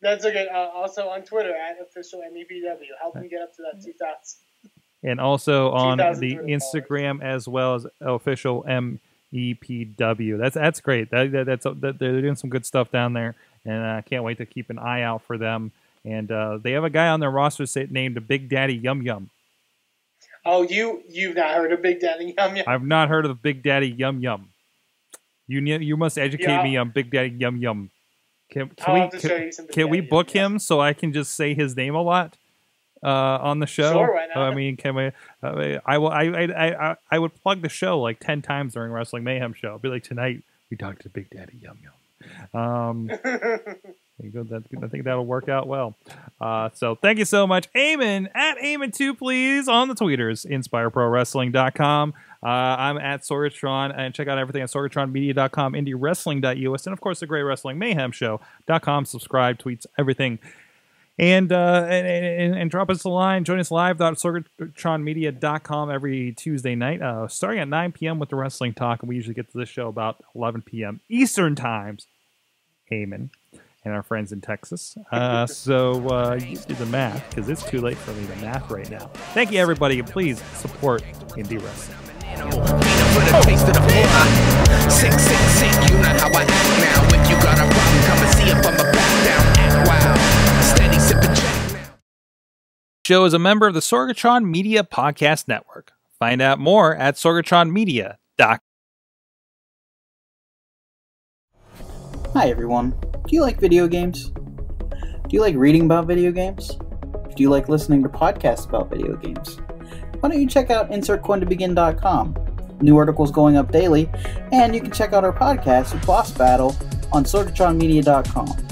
that's okay. Uh, also on Twitter at official MEPW. Help me get up to that 2,000. And also on the Instagram as well as official MEPW. That's that's great. That, that that's that, they're doing some good stuff down there, and I can't wait to keep an eye out for them. And uh, they have a guy on their roster named a Big Daddy Yum Yum. Oh, you you've not heard of Big Daddy Yum Yum? I've not heard of Big Daddy Yum Yum. You ne- you must educate Yeah. me on Big Daddy Yum Yum. Can, can we can, show you some Big can we Daddy Yum book him so I can just say his name a lot uh, on the show? Sure, why not? I mean, can we? I, mean, I will. I, I I I would plug the show like ten times during Wrestling Mayhem show. I'd be like tonight we talked to Big Daddy Yum Yum. Um, there you go. That, I think that'll work out well. Uh, so thank you so much, Eamon at Eamon2, please, on the tweeters, inspireprowrestling.com. Uh, I'm at Sorgatron, and check out everything at sorgatronmedia.com, indiewrestling.us, and of course, the Great Wrestling Mayhem Show.com. Subscribe, tweets, everything. And, uh, and, and and drop us a line. Join us live at sorgatronmedia.com every Tuesday night, uh, starting at 9 p.m. with the wrestling talk. And we usually get to this show about 11 p.m. Eastern times. Heyman and our friends in Texas. Uh, so uh, you do the math because it's too late for me to math right now. Thank you, everybody. and Please support indie wrestling. Show is a member of the Sorgatron Media Podcast Network. Find out more at sorgatronmedia.com. Hi everyone. Do you like video games? Do you like reading about video games? Do you like listening to podcasts about video games? Why don't you check out insertcointobegin.com? New articles going up daily, and you can check out our podcast, Boss Battle, on sorgatronmedia.com.